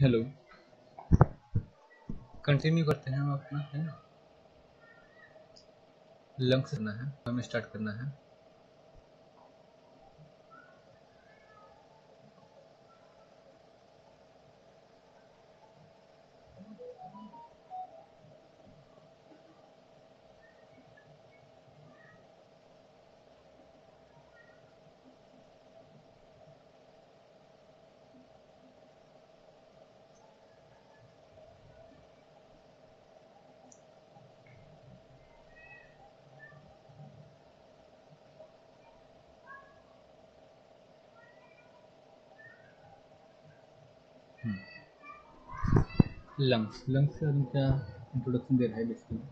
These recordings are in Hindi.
हेलो कंटिन्यू करते हैं हम अपना, है ना? लंग्स करना है, हमें स्टार्ट करना है। लंग्स लंग्स हम क्या इंट्रोडक्शन दे रहा है basically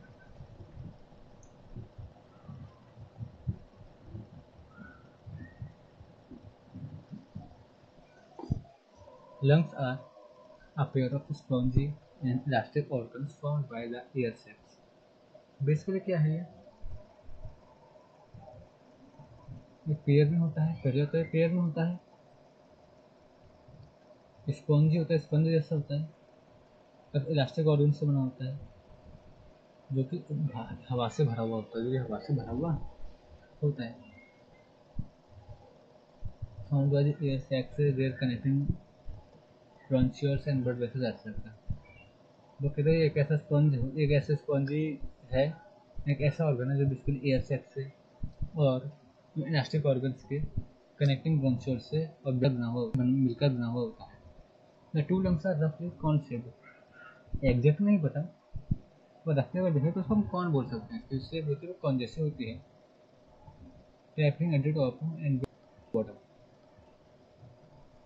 lungs are a pair of spongy and elastic organs formed by the air sacs. Basically क्या है ये? पेयर में होता है, पहले होता है पेयर में होता है। स्पॉन्जी होता है स्पंज जैसा होता है। तब इलास्टिक ऑर्गन से बना होता है। जो कि हवा से भरा हुआ होता है, जो हवा से भरा हुआ होता है। By the air sacs their connecting bronchioles and blood vessels etcetera वो कहते हैं एक ऐसा स्पंज एक ऐसा स्पंजी है एक ऐसा ऑर्गन है जो बेसिकली एयर सैक से और इलास्टिक ऑर्गन्स के कनेक्टिंग ब्रॉन्चियर से और ब्लड बना हुआ, मिलकर बना हुआ होता है। द टू लंग्स आर रफली कौन शेप एग्जैक्ट नहीं पता। पर रखने का देखें तो उसको हम कौन बोल सकते हैं? इससे होती है कौन जैसे होती है। Tapering at top and bottom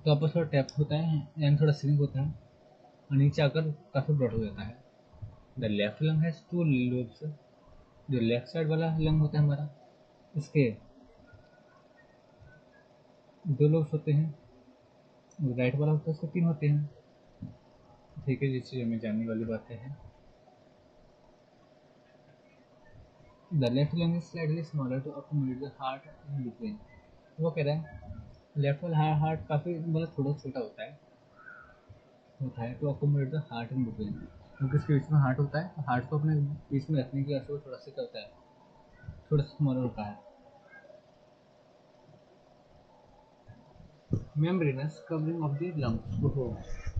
तो आपस थोड़ा टैप होता है एंड थोड़ा सिंक होता है और नीचे आकर काफ़ी ब्रॉड हो जाता है। The left lung has two lobes जो लेफ़्ट साइड वाला लंग होता है हमारा, इसके दो लोब्स होते हैं। राइट वाला होता है, उसके तीन होते हैं। ठीक है जिस चीज़ हमें जानने वाली बातें हैं। The left lung is slightly smaller to accommodate the heart in between वो कह रहा है लेफ़्ट वाला हार्ट काफ़ी मतलब थोड़ा छोटा होता है। होता है to accommodate the heart in between क्योंकि इसके बीच में हार्ट होता है तो हार्ट को अपने बीच में रखने के वजह थोड़ा सा क्या होता है, थोड़ा सा स्मॉलर होता है। Membranous covering of the lungs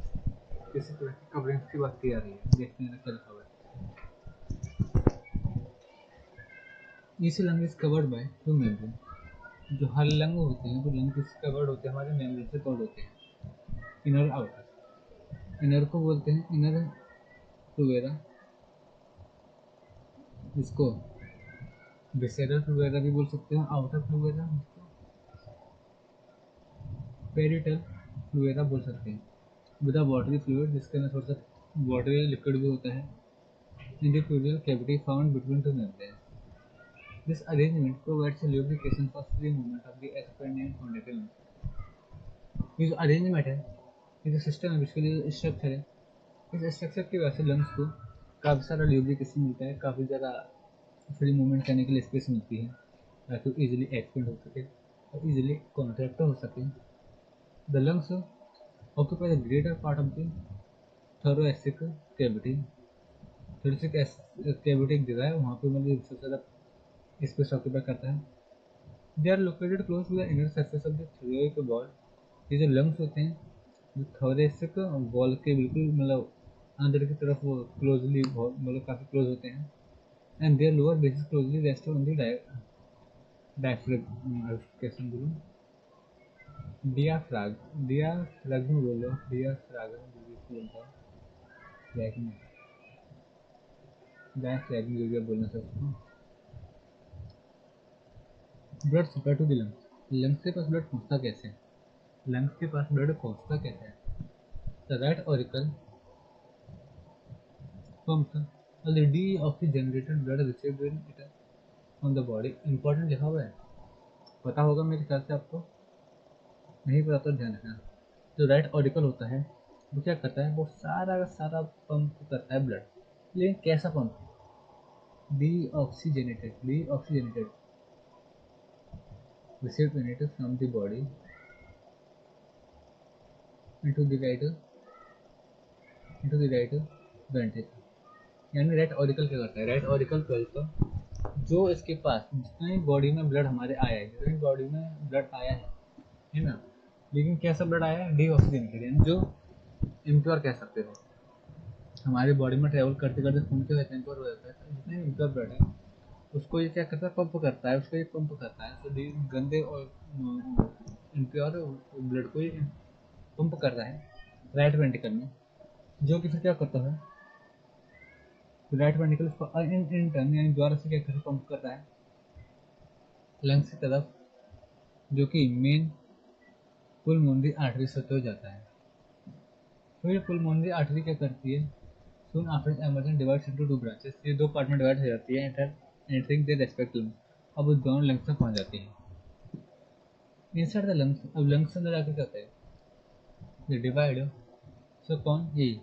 किसी तरह की की बात की जा रही है देखते हैं क्या लिखा हुआ है lung is covered by two membrane. जो हर लंग होते हैं तो लंग किससे कवर्ड होते हैं, हमारे मेम्ब्रेन से कवर्ड होते हैं। Inner outer. इनर को बोलते हैं इनर टुवेरा। इसको विसेरल टुवेरा भी बोल सकते हैं आउटर टुवेरा। पेरिटल फ्लूएरा बोल सकते हैं। विद वाटरी फ्लूड जिसके अंदर थोड़ा सा वाटरी लिक्विड भी होता है intrapleural cavity found between two membrane This arrangement provides lubrication for free movement of the expanded ये जो अरेंजमेंट है, ये जो सिस्टम है बेसिकली स्ट्रक्चर है, इस स्ट्रक्चर की वजह से लंग्स को काफ़ी सारा ल्यूब्रिकेशन मिलता है, काफ़ी ज़्यादा फ्री मूवमेंट करने के लिए स्पेस मिलती है, ताकि इजीली एक्सपेंड हो सके और इजीली कॉन्ट्रैक्ट हो सके। The lungs occupy the greater part of the thoracic cavity thoracic cavity एक जगह है, वहाँ पे मतलब सबसे ज़्यादा स्पेस ऑक्यूपाई करता है। They are located close to the inner surface of the thoracic wall ये जो लंग्स होते हैं, जो थोरेसिक वॉल के बिल्कुल मतलब अंदर की तरफ़ वो क्लोजली मतलब काफ़ी क्लोज होते हैं। And their lower bases closely rest on the diaphragm कैसे डियाफ्राग डियाफ्रागम बोलो भी बोलता है। फ्रैगम डायफ्रैगम जो भी आप बोलना सकते हो। Blood supply to the lungs के पास ब्लड पहुँचता कैसे लंग्स के पास ब्लड पहुँचता कैसे है? The right auricle pumps all the deoxygenated blood received in it on the body important लिखा हुआ है। पता होगा मेरे ख्याल से आपको। नहीं पता तो ध्यान रखना। जो राइट ऑरिकल होता है, वो क्या करता है? वो सारा का सारा पंप करता है ब्लड लेकिन कैसा pump deoxygenated deoxygenated it is from the body into the vital into the right ventricle यानी राइट ऑरिकल क्या करता है? राइट ऑरिकल ट्वेल्थ जो इसके पास जितनी बॉडी में ब्लड हमारे आया है, जितनी बॉडी में ब्लड आया है है ना? लेकिन कैसा ब्लड आया है? डी ऑक्सीजन यानी जो इम्प्योर कह सकते थे हमारी बॉडी में ट्रेवल करते करते खून के वजह इम्प्योर हो जाता है। जितने इम्प्योर ब्लड है, उसको ये क्या करता है? पंप करता है, उसको ये पंप करता है। तो गंदे और इम्प्योर ब्लड को ये पंप कर रहा है राइट वेंटिकल में। जो कि फिर क्या करता है? राइट वेंटिकल उसको इन इन टर्न यानी द्वारा से क्या करता है? पंप कर रहा है। लंग्स की तरफ़, जो कि मेन पुलमोनरी आर्टरी से हो जाता है। फिर पुलमोनरी आर्टरी क्या करती है? Soon after emergent divides into two branches ये दो पार्ट में डिवाइड हो जाती है। इंटर एंटरिंग द रेस्पेक्टिव अब वो दोनों लंग्स में पहुँच जाती है। इनसाइड द लंग्स अब लंग्स अंदर जाके क्या है? ये डिवाइड सो कौन? ये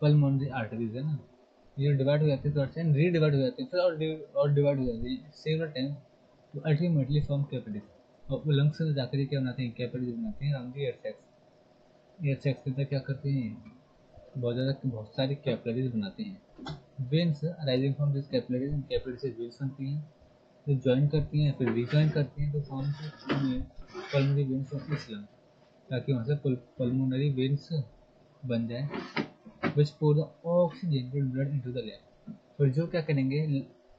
पल्मोनरी आर्टरीज है ना। ये डिवाइड हो जाती है तो एंड री डिवाइड हो जाती है, फिर और डिवाइड हो जाती है। सेवरल टाइम तो अल्टीमेटली फॉर्म कैपिटल और वो लंग्स से जाकर क्या बनाते हैं? कैपिटल बनाते हैं around air sacs air sacs के अंदर क्या करते हैं? बहुत ज़्यादा, बहुत सारी कैपिलरीज बनाते हैं। Veins arising from this capillaries capillary से वेन्स बनती हैं। जो ज्वाइन करती हैं, फिर रिज्वाइन करती हैं तो फॉर्म पल्मोनरी वेन्स ऑफ़ इस लंग ताकि वहाँ से पल्मोनरी वेन्स बन जाए which pour the oxygenated blood into the left फिर जो क्या करेंगे?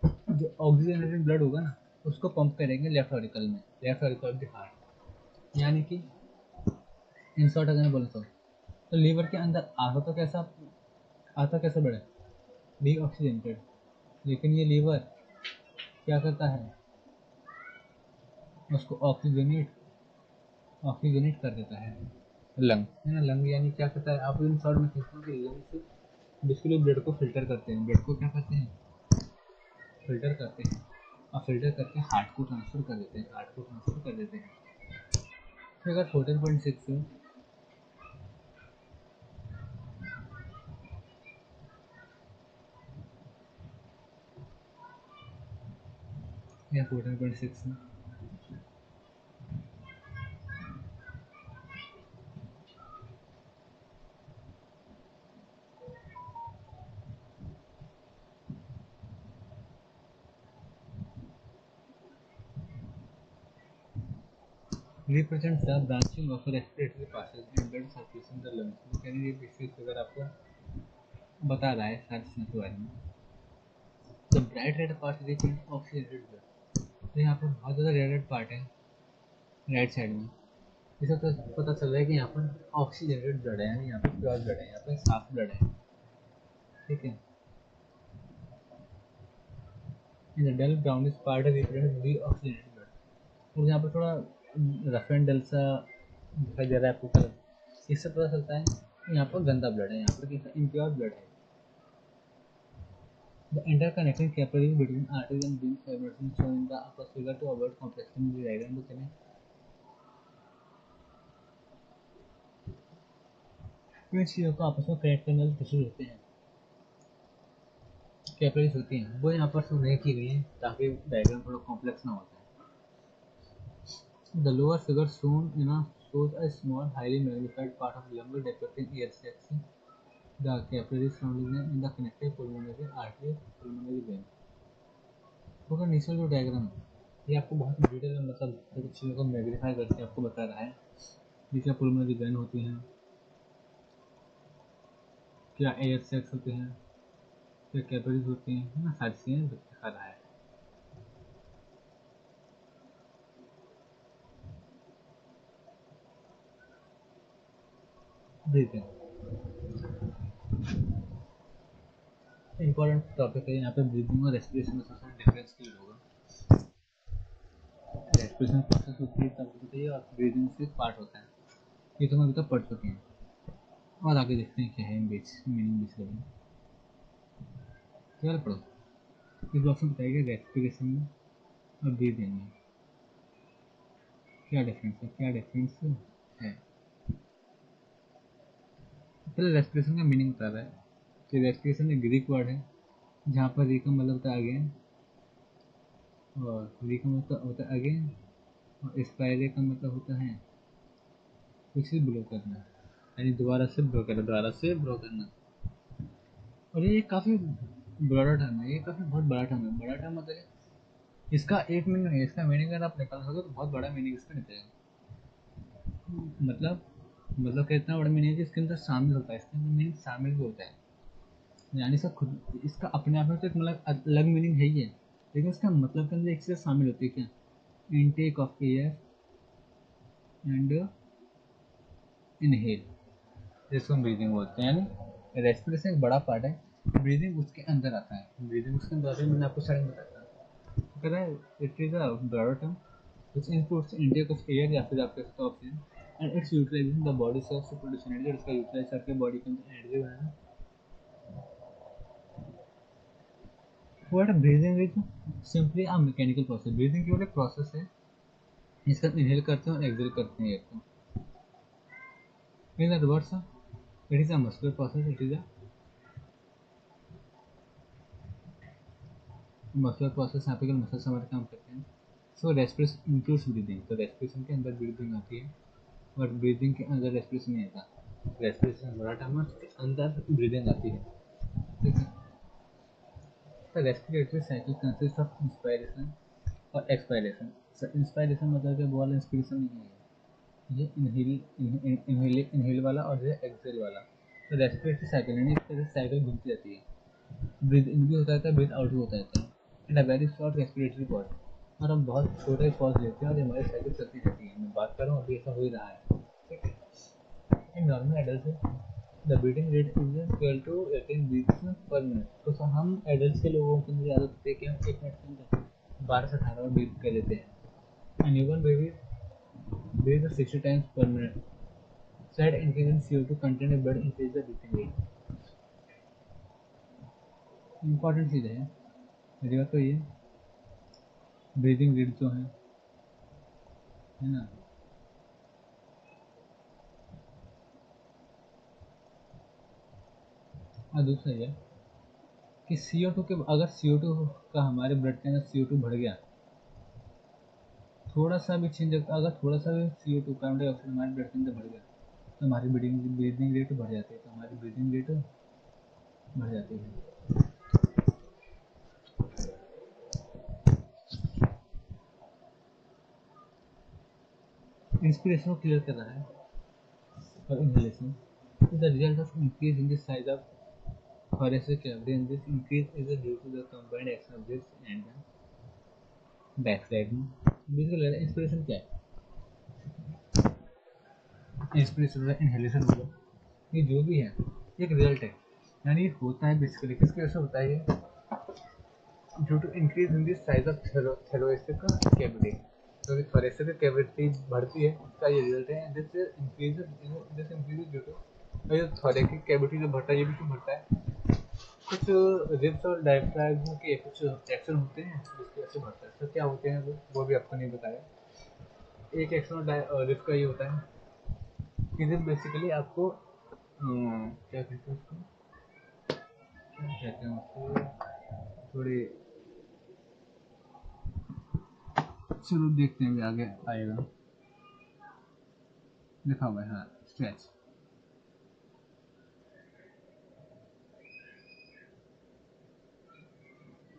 जो ऑक्सीजनेटेड ब्लड होगा ना, उसको पंप करेंगे लेफ़्ट ऑरिकल में। लेफ़्ट ऑफ़ द हार्ट यानी कि इन शॉर्ट अगर मैं बोला तो तो लीवर के अंदर आता तो कैसा आता कैसा बड़ा डी ऑक्सीजेंटेड लेकिन ये लीवर क्या करता है? उसको ऑक्सीजनेट ऑक्सीजनेट कर देता है। लंग है ना लंग यानी क्या करता है? आप इन शॉर्ट में कहते हैं कि लंग से बेसिकली ब्लड को फ़िल्टर करते हैं। ब्लड को क्या करते हैं? फ़िल्टर करते हैं। और फ़िल्टर करके हार्ट को ट्रांसफ़र कर देते हैं हार्ट को ट्रांसफ़र कर देते हैं। फिर अगर फोर्टीन पॉइंट सिक्स या फोर्टीन पॉइंट सिक्स में represents the branching of a respiratory passages in blood circulation in the lungs तो कहने ये बेसिक फिगर आपको बता रहा है सारी चीज़ों के बारे में तो bright red part represent oxidated blood तो यहाँ पर बहुत ज़्यादा रेड रेड पार्ट है राइट साइड में। इसे तो पता चल रहा है कि यहाँ पर ऑक्सीडेटेड ब्लड है यानी यहाँ पर प्योर ब्लड है, यहाँ पर साफ़ ब्लड है। ठीक है? In the dull brownish part represents deoxygenated blood और यहाँ पर थोड़ा रफ एंड डल सा दिखाई दे रहा है आपको कलर। इससे पता चलता है, यहाँ पर गंदा ब्लड है, यहाँ पर इम्प्योर ब्लड है। The interconnecting capillaries between arteries and veins, fibers is shown in the upper figure to avoid complexity in the diagram. तो चलें। इन चीज़ों को आपस में कनेक्ट करने वाले टिश्यूज होते हैं। कैपिलरीज होती हैं। वो यहाँ पर सब नहीं की गई हैं, ताकि डायग्राम थोड़ा कॉम्प्लेक्स ना होता है The lower figure shown a shows a small, highly magnified part of lung depicting air sacs. The capillaries surrounding them in the connective pulmonary artery pulmonary vein. तो नीचे जो डायग्राम ये आपको बहुत डिटेल में मतलब कुछ चीज़ों को मैग्नीफाई करके आपको बता रहा है नीचे पुलमनरी वेन होती हैं क्या एयर सेक्स होते हैं क्या कैपिलरीज होती हैं ना सारी चीज़ें दिखा रहा है ब्रीथिंग इम्पोर्टेंट टॉपिक है, यहाँ पे ब्रीदिंग और रेस्पिरेशन में सबसे डिफरेंस क्लियर होगा? रेस्पिरेशन प्रोसेस होती है, तब होती है और ब्रीदिंग से पार्ट होता है। ये तो हम अभी तक पढ़ चुके हैं। और आगे देखते हैं क्या है इन बीच मीनिंग बीच लगे चल पढ़ो। इस बॉक्स में बताइएगा रेस्पिरेशन में और ब्रीदिंग में। क्या डिफरेंस है? क्या डिफरेंस है? पहले रेस्पिरेशन का मीनिंग बता रहा है। कि रेस्पिरेशन एक ग्रीक वर्ड है, जहाँ पर री का मतलब होता है अगेन और री का मतलब होता है अगेन और एक्सपायरे का मतलब होता है, कुछ ब्लो करना। यानी दोबारा से ब्रो करना, दोबारा से ब्रो करना। और ये काफ़ी बड़ा टर्म है, ये काफ़ी बहुत बड़ा टर्म है। बड़ा टर्म मतलब इसका एक मीनिंग है, इसका मीनिंग अगर आप निकाल सको तो बहुत बड़ा मीनिंग इसका निकलेगा। मतलब मतलब कितना बड़ा मीनिंग है कि इसके अंदर शामिल होता है। इसके अंदर मीनिंग शामिल भी होता है। यानी इसका खुद, इसका अपने आप में तो एक मतलब अलग मीनिंग है ही है। लेकिन इसका मतलब के अंदर एक चीज़ शामिल होती है क्या? Intake of air and inhale जिसको हम ब्रीदिंग बोलते हैं, यानी रेस्पिरेशन एक बड़ा पार्ट है। ब्रीदिंग उसके अंदर आता है। ब्रीदिंग उसके अंदर है, मैंने आपको स्टार्टिंग बताया। था कह रहा है it is a broader term which includes intake of air या फिर आप कह oxygen and its utilization the body cells to produce energy इसका यूटिलाइज करके बॉडी के अंदर energy banana what breathing is simply a mechanical process breathing केवल एक प्रोसेस है। इसका इनहेल करते हैं और एक्सहेल करते हैं एक को in other words it is a muscular process it is a muscular process यहाँ पे मसल्स हमारे काम करते हैं। सो रेस्पिरेशन इंक्लूड्स ब्रीदिंग तो रेस्पिरेशन के अंदर ब्रीदिंग आती है। बट ब्रीदिंग के अंदर रेस्पिरेशन नहीं आता। रेस्पिरेशन बड़ा टर्म है उसके अंदर ब्रीदिंग आती है। ठीक है? तो respiratory cycle consist of inspiration और एक्सपायरेशन इंस्पायरेशन मतलब कि वाला इंस्पिरेशन नहीं है। ये इनहेल इनहेल इनहेल वाला और ये एक्सहेल वाला। तो रेस्पिरेटरी साइकिल यानी इस तरह से साइकिल घूमती रहती है। ब्रीथ इन भी होता रहता है ब्रीथ आउट भी होता रहता है। And a very short respiratory pause और हम बहुत छोटे पॉज लेते हैं और हमारी साइकिल चलती रहती है। मैं बात कर रहा हूँ, अभी ऐसा हो ही रहा है। ठीक है? Normal adult the beating rate is twelve to eighteen beats per minute तो सर, हम एडल्ट के लोगों की मुझे आदत होती है कि हम एक मिनट के अंदर बारह से अठारह बीट कर लेते हैं। And even baby breathe 60 times per minute. Slight increase in CO2 content in blood increase the breathing rate. Important चीज़ है। मेरी बात तो ये ब्रीदिंग रेट जो है। है ना? और दूसरा ये कि सी ओ टू के, अगर सी ओ टू का हमारे ब्लड के अंदर सी ओ टू बढ़ गया, थोड़ा सा भी चेंज अगर थोड़ा सा भी C O two carbon dioxide हमारे ब्लड के अंदर बढ़ गया तो हमारी ब्रीदिंग ब्रीदिंग रेट बढ़ जाती है तो हमारी ब्रीदिंग रेट बढ़ जाती है। इंस्पिरेशन को क्लियर कर रहा है। और inhalation is the result of increase in the size of thoracic cavity and this increase is due to the combined action of this and the backsliding basically inspiration क्या है? इंस्पिरेशन इनहेलेशन मतलब ये जो भी है, एक रिज़ल्ट है। यानी होता है बेसिकली किसकी वजह से होता है due to increase in this size of thoracic cavity क्योंकि थोरेसिक कैविटी बढ़ती है, उसका ये रिज़ल्ट है। This increase this increase due to ये थोरेसिक कैविटी जो बढ़ता है, ये भी क्यों बढ़ता है? कुछ रिब्स और डायफ्राम के कुछ एक्शन होते हैं, जिसकी वजह से बढ़ता है। तो क्या होते हैं वो? वो भी आपको नहीं बताया। एक एक्शन और रिब का ये होता है कि रिब बेसिकली आपको क्या कहते हैं उसको? क्या कहते हैं उसको? थोड़ी चलो देखते हैं आगे आएगा। लिखा हुआ है हाँ स्ट्रेच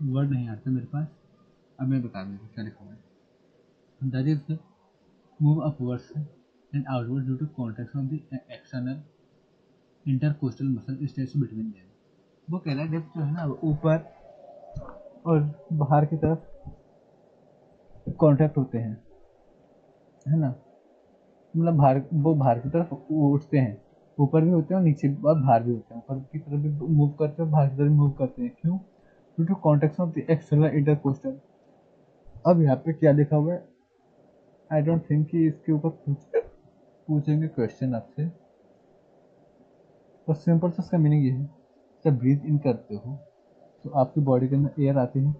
वर्ड नहीं आता मेरे पास। अब मैं बता दूँगा क्या लिखा हुआ है। That is move upwards and outward due to contraction of the external intercostal muscle stage between them वो कह रहा है, जब जो है ना, ऊपर और बाहर की तरफ़ कॉन्ट्रैक्ट होते हैं, है ना? मतलब बाहर, वो बाहर की तरफ़ उठते हैं, ऊपर भी होते हैं और नीचे और बाहर भी होते हैं, ऊपर की तरफ़ भी मूव करते हैं बाहर की तरफ़ मूव करते हैं। क्यों? Due to contraction of the external intercostal अब यहाँ पे क्या लिखा हुआ है? आई डोंट थिंक कि इसके ऊपर पूछ, पूछेंगे क्वेश्चन आपसे। बस सिंपल सा इसका मीनिंग ये है, जब ब्रीथ इन करते हो तो आपकी बॉडी के अंदर एयर आती है।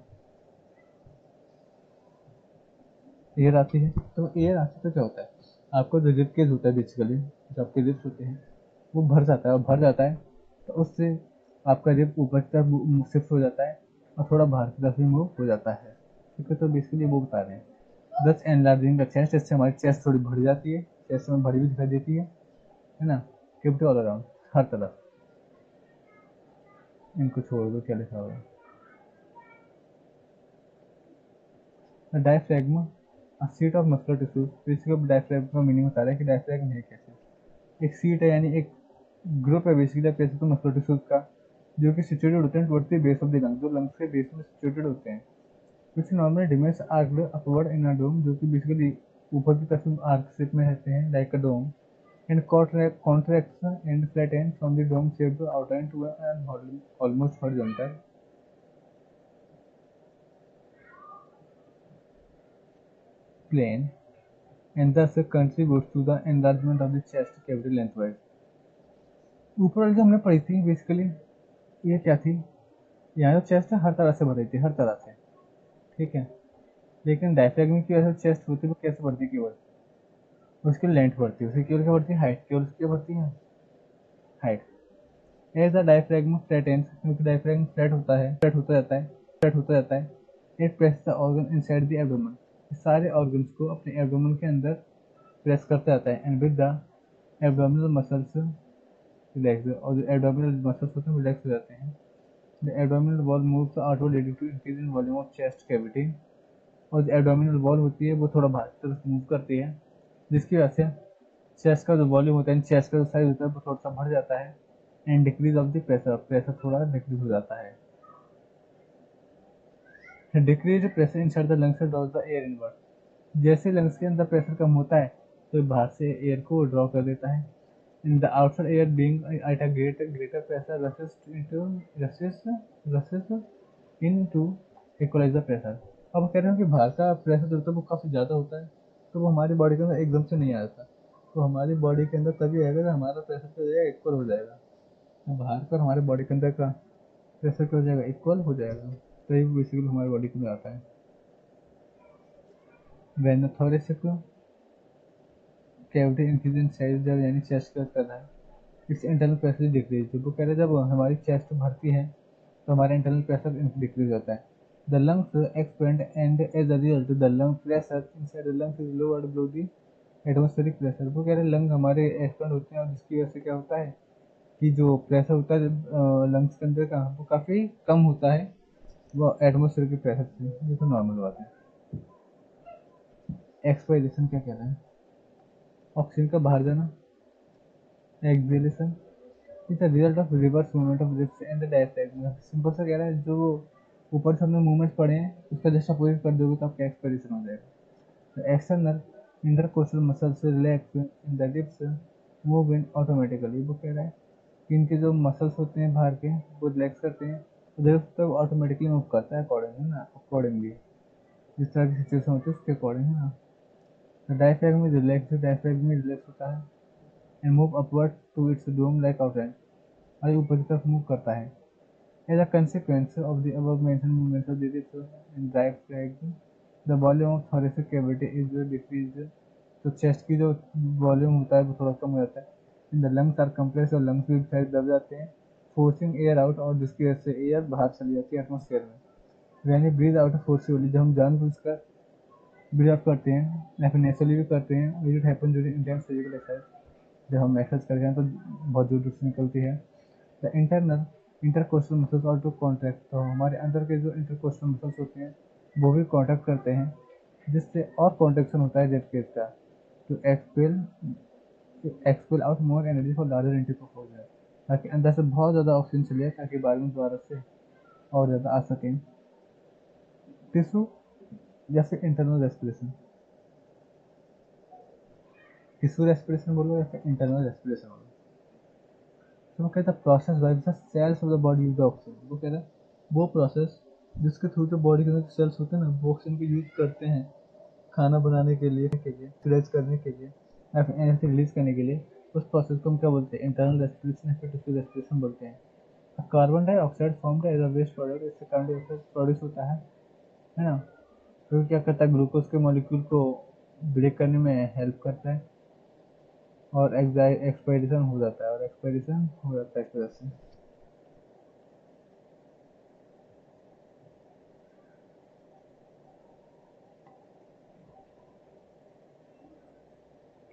एयर आती है तो एयर आती तो क्या होता है? आपका जो रिप केज होता है बेसिकली जो आपके रिप्स होते हैं, वो भर जाता है और भर जाता है तो उससे आपका रिप ऊपर की तरफ़ शिफ्ट हो जाता है और थोड़ा बाहर की तरफ़ भी मूव हो जाता है। ठीक है तो बेसिकली वो बता रहे हैं। दस एनलार्जिंग द चेस्ट इससे हमारी चेस्ट थोड़ी भर जाती है चेस्ट में बड़ी भी दिखाई देती है है ना? कैपिटी ऑल अराउंड हर तरफ़। इनको छोड़ दो, क्या लिखा हुआ diaphragm a sheet of muscular tissues basically diaphragm का मीनिंग बता रहा है कि डायफ्रैगम है कैसे एक सीट है यानी एक ग्रुप है बेसिकली आप कैसे तो मस्कुलर टिश्यूज का जो कि सिचुएटेड होते हैं towards the base of the lungs जो लंग्स के बेस में सिचुएटेड होते हैं। which normally remains arched upward in a dome जो कि बेसिकली ऊपर की तरफ़ आर्क शेप में रहते हैं like a dome and contract, contracts and flatten from the dome shape outline to an almost horizontal. Plane, and thus contributes to the enlargement of the chest cavity lengthwise. ऊपर वाली जो हमने पढ़ी थी बेसिकली ये क्या थी? यहाँ जो चेस्ट है, हर तरह से भरी थी, हर तरह से। ठीक है? लेकिन डायफ्रैगमी की वजह से चेस्ट होती है कैसे बढ़ती केवल? उसकी लेंथ बढ़ती है। उसकी केवल क्या बढ़ती है? हाइट केवल उसकी बढ़ती है। Height as a diaphragm and क्योंकि डायफ्रैगम फ्लैट होता है फ्लैट होता जाता है फ्लैट होता जाता है it press the organ inside the abdomen सारे ऑर्गन्स को अपने एब्डोमेन के अंदर प्रेस करता जाता है and with the abdominal muscles relax और जो एब्डोमिनल मसल्स होते हैं रिलैक्स हो जाते हैं। The abdominal wall moves outward leading to increase in volume of chest cavity और जो एब्डोमिनल वॉल होती है वो थोड़ा बाहर की तरफ़ मूव करती है, जिसकी वजह से चेस्ट का जो वॉल्यूम होता है चेस्ट का जो साइज़ होता है वो थोड़ा सा बढ़ जाता है and decrease of the pressure pressure थोड़ा डिक्रीज हो जाता है। Decrease pressure in the lungs draws the air inward जैसे लंग्स के अंदर प्रेशर कम होता है तो बाहर से एयर को ड्रॉ कर देता है। In the outside air being at a greater greater pressure rushes into rushes rushes into equalize the pressure अब कह रहे हो कि बाहर का प्रेशर जो होता है वो काफ़ी ज़्यादा होता है तो वो हमारी बॉडी के अंदर एकदम से नहीं आता तो हमारी बॉडी के अंदर तभी आएगा जब हमारा प्रेशर क्या हो इक्वल हो जाएगा। बाहर पर हमारे बॉडी के अंदर का प्रेशर क्या हो जाएगा इक्वल हो जाएगा। तो बेसिकली हमारी बॉडी के अंदर आता है। When thoracic cavity increase in size जब यानी चेस्ट का कर रहा है, इस इंटरनल प्रेशर डिक्रीज वो कह रहे जब हमारी चेस्ट भरती है तो हमारा इंटरनल प्रेशर डिक्रीज होता है। The lungs expand and as a result, the lung pressure inside the lungs is lowered below the atmospheric pressure वो कह रहे लंग हमारे एक्सपेंड होते हैं, और जिसकी वजह से क्या होता है कि जो प्रेशर होता है लंग्स के अंदर का, वो काफ़ी कम होता है। वो एटमोसफेयर के प्रेशर से, ये तो नॉर्मल बात है। एक्सपायरेशन क्या कह रहे हैं? ऑक्सीजन का बाहर जाना exhalation is a result of reverse movement of ribs and the diaphragm simple सा कह रहा है, जो ऊपर से हमने मूवमेंट पढ़े हैं, उसका जस्ट अपोजिट कर दोगे तो आपका एक्सपायरेशन हो जाएगा। तो external intercostal muscles relax in the ribs move in automatically वो कह रहा है। कि इनके जो मसल्स होते हैं बाहर के, वो रिलैक्स करते हैं। तो लिप्स तो ऑटोमेटिकली मूव करता है अकॉर्डिंगली ना? अकॉर्डिंगली जिस तरह की सिचुएशन होती है उसके अकॉर्डिंग है ना? तो डायफ्रैगम में रिलैक्स डायफ्रैगम में रिलैक्स होता है। And move upward to its dome like outline और ऊपर की तरफ़ मूव करता है। As a consequence of the above mentioned movements of digits and diaphragm, the volume of thoracic cavity is decreased. तो चेस्ट की जो वॉल्यूम होता है वो थोड़ा कम हो जाता है। In the lungs are compress और लंग्स भी दब जाते हैं। फोर्सिंग एयर आउट और जिसकी वजह से एयर बाहर चली जाती है एटमोसफेयर में। When you breathe out forcibly जब हम जान बुझ कर ब्रीद आउट करते हैं, या फिर नेचुरली भी करते हैं which happen during intense physical exercise जब हम एक्सरसाइज करते हैं तो बहुत दूर दूर से निकलती है। द इंटरनल इंटरकोस्टल मसल्स और टू कॉन्ट्रैक्ट तो हमारे अंदर के जो इंटरकोस्टल मसल्स होते हैं, वो भी कॉन्ट्रैक्ट करते हैं, जिससे और कॉन्ट्रेक्शन होता है जेट केस का। To expel expel out more energy for larger intercostal ताकि अंदर से बहुत ज़्यादा ऑक्सीजन चले ताकि बाहर द्वारा से और ज़्यादा आ सकें। टिश्यू या फिर इंटरनल रेस्पिरेशन टिश्यू रेस्पिरेशन बोलो या फिर इंटरनल रेस्पिरेशन बोलो। तो वो कहता process by the cells of the body use the oxygen वो कह रहा है वो प्रोसेस जिसके थ्रू जो बॉडी के अंदर सेल्स होते हैं ना, वो ऑक्सीजन को यूज़ करते हैं खाना बनाने के लिए के लिए स्ट्रेच करने के लिए, या फिर एनर्जी रिलीज़ करने के लिए। उस प्रोसेस को हम क्या बोलते हैं? इंटरनल रेस्पिरेशन या फिर टिश्यू रेस्पिरेशन बोलते हैं। Carbon dioxide form as a waste product इससे कार्बन डाइऑक्साइड प्रोड्यूस होता है है ना? तो क्या करता है? ग्लूकोज के मॉलिक्यूल को ब्रेक करने में हेल्प करता है और एक्सपायरेशन हो जाता है और एक्सपायरेशन हो जाता है इस वजह से।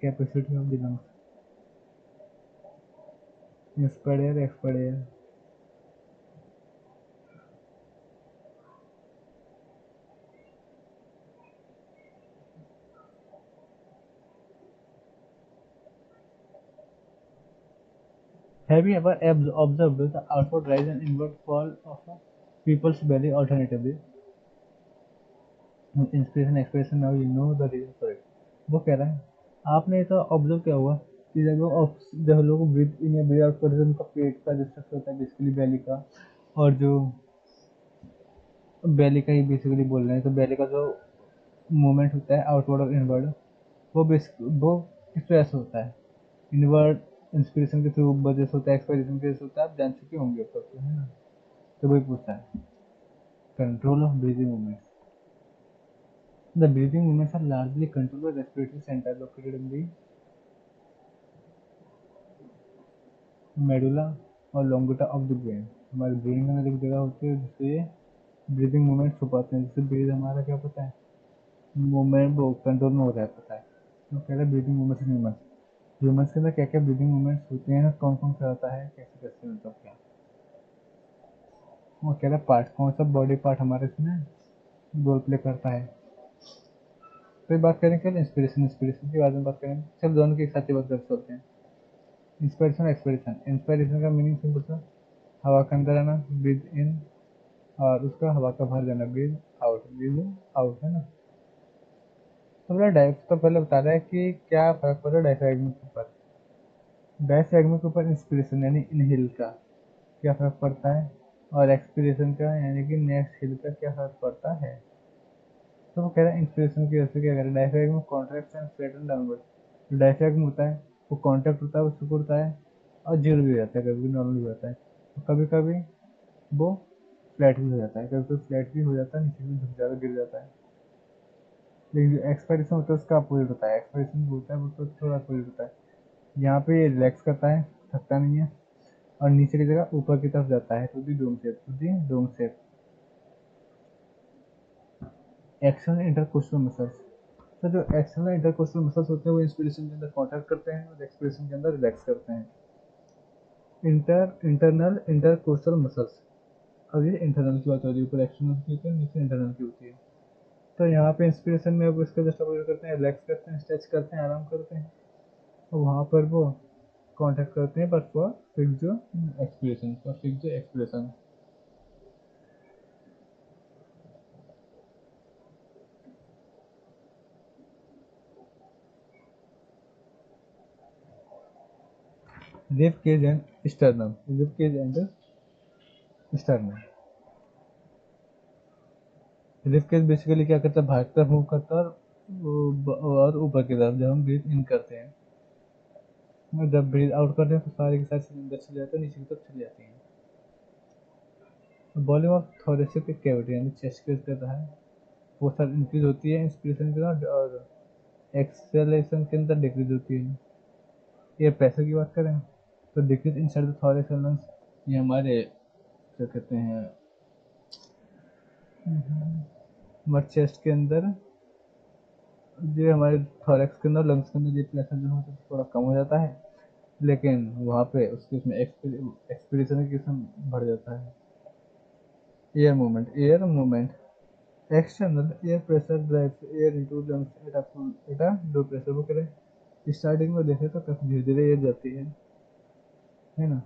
Capacity of the lungs espera, espera. Have you ever observed the outward rise and inward fall of a people's belly alternatively? Inspiration, expression, now you know the reason for it. वो कह रहा है आपने तो ऑब्ज़र्व क्या हुआ जब लोग ब्रीथ इन आउट करते हैं, उनका पेट का जो होता है बेसिकली बेली का। और जो बेली का ही बेसिकली बोल रहे हैं तो बेली का जो मूवमेंट होता है आउटवर्ड और इनवर्ड वो बेसिक वो किस तरह से होता है। इनवर्ड इंस्पिरेशन के थ्रू वजह से होता है एक्सपायरेशन के होता है, आप जान चुके होंगे ऊपर है ना? तो वही पूछता है। Control of breathing movements the breathing movements are largely control by respiratory center located in the medulla oblongata of the brain हमारे ब्रेन के अंदर एक जगह होती है जिससे ये ब्रीदिंग मूवमेंट छुपाते हैं। जिससे ब्रीद हमारा क्या पता है? मूवमेंट वो कंट्रोल में हो रहा है, पता है। तो कह रहा है ब्रीदिंग मूवमेंट्स ह्यूमन ह्यूमन्स के अंदर क्या क्या ब्रीदिंग मूवमेंट्स होते हैं? कौन कौन सा होता है? कैसे कैसे मतलब क्या? वो कह रहा है पार्ट कौन सा बॉडी पार्ट हमारे इसमें रोल प्ले करता है? तो बात करें क्या इंस्पिरेशन इंस्पिरेशन की बात में बात करें। सब दोनों के एक साथ ही बात कर सकते हैं। इंस्पायरेशन एक्सपिरेशन इंस्पायरेशन का मीनिंग सिंपल सा। हवा के अंदर आना ब्रीद इन और उसका हवा का बाहर जाना ब्रीद आउट ब्रीद आउट है ना? तो बोला डाइफ तो पहले बता रहा है कि क्या फ़र्क पड़ रहा है डायफ्रैगम के ऊपर? डायफ्रैगम के ऊपर इंस्पिरेशन यानी इनहेल का क्या फ़र्क पड़ता है? और एक्सपिरेशन का यानी कि नेक्स्ट हिल का क्या फ़र्क पड़ता है? तो वो कह रहा है इंस्पिरेशन की वजह से क्या करें diaphragm contract and flatten downward diaphragm होता है वो कॉन्टैक्ट होता है, वो सिकुड़ता है और ज़ीरो भी हो जाता है, कभी नॉर्मल भी हो जाता है। कभी कभी वो फ्लैट भी हो जाता है कभी कभी फ्लैट भी हो जाता है, नीचे भी झुक जाता गिर जाता है। लेकिन जो एक्सपायरेशन होता है, उसका अपोजिट होता है। एक्सपायरेशन होता है, वो तो थोड़ा अपोजिट होता है। यहाँ पे रिलैक्स करता है, थकता नहीं है और नीचे की जगह ऊपर की तरफ़ जाता है to the dome shape to the dome shape action intercostal muscles तो जो एक्सटर्नल इंटरकोस्टल मसल्स होते हैं, वो इंस्पिरेशन के अंदर कॉन्टैक्ट करते हैं और एक्सपिरेशन के अंदर रिलैक्स करते हैं। इंटर इंटरनल इंटरकोस्टल मसल्स अब ये इंटरनल की बात हो रही है, ऊपर एक्सटर्नल की होती है, नीचे इंटरनल की होती है। तो यहाँ पे इंस्पिरेशन में अब इसका जस्ट अवॉइड करते हैं रिलैक्स करते हैं स्ट्रेच करते हैं, आराम करते हैं। और वहाँ पर वो कॉन्टैक्ट करते हैं बट फॉर फिक्स जो एक्सपिरेशन फॉर फिक्स जो expiration rib cage and sternum. Rib cage and sternum. Rib cage basically क्या करता है? बाहर तरफ़ मूव करता है और ऊपर की तरफ़ जब हम ब्रीथ इन करते हैं जब ब्रीथ आउट करते हैं तो सारे की सारी अंदर चले जाते हैं नीचे की तरफ़ चली जाती हैं। वॉल्यूम ऑफ़ थोरेसिक कैविटी यानी चेस्ट के कहता है, वो सर इंक्रीज होती है इंस्पिरेशन के अंदर और एक्सेलेशन के अंदर डिक्रीज होती है। ये प्रेशर की बात करें? तो decrease in side thorax lungs ये हमारे, क्या कहते हैं, हमारे चेस्ट के अंदर जो हमारे थॉरेक्स के अंदर लंग्स के अंदर, ये प्रेशर जो होता है थोड़ा कम हो जाता है। लेकिन वहाँ पे उसके उसमें एक्सपीरेशन की किस्म बढ़ जाता है। Air movement air movement external air pressure drives air into lungs at at a low pressure वो करें। स्टार्टिंग में देखें तो काफ़ी धीरे धीरे एयर जाती है। है ना?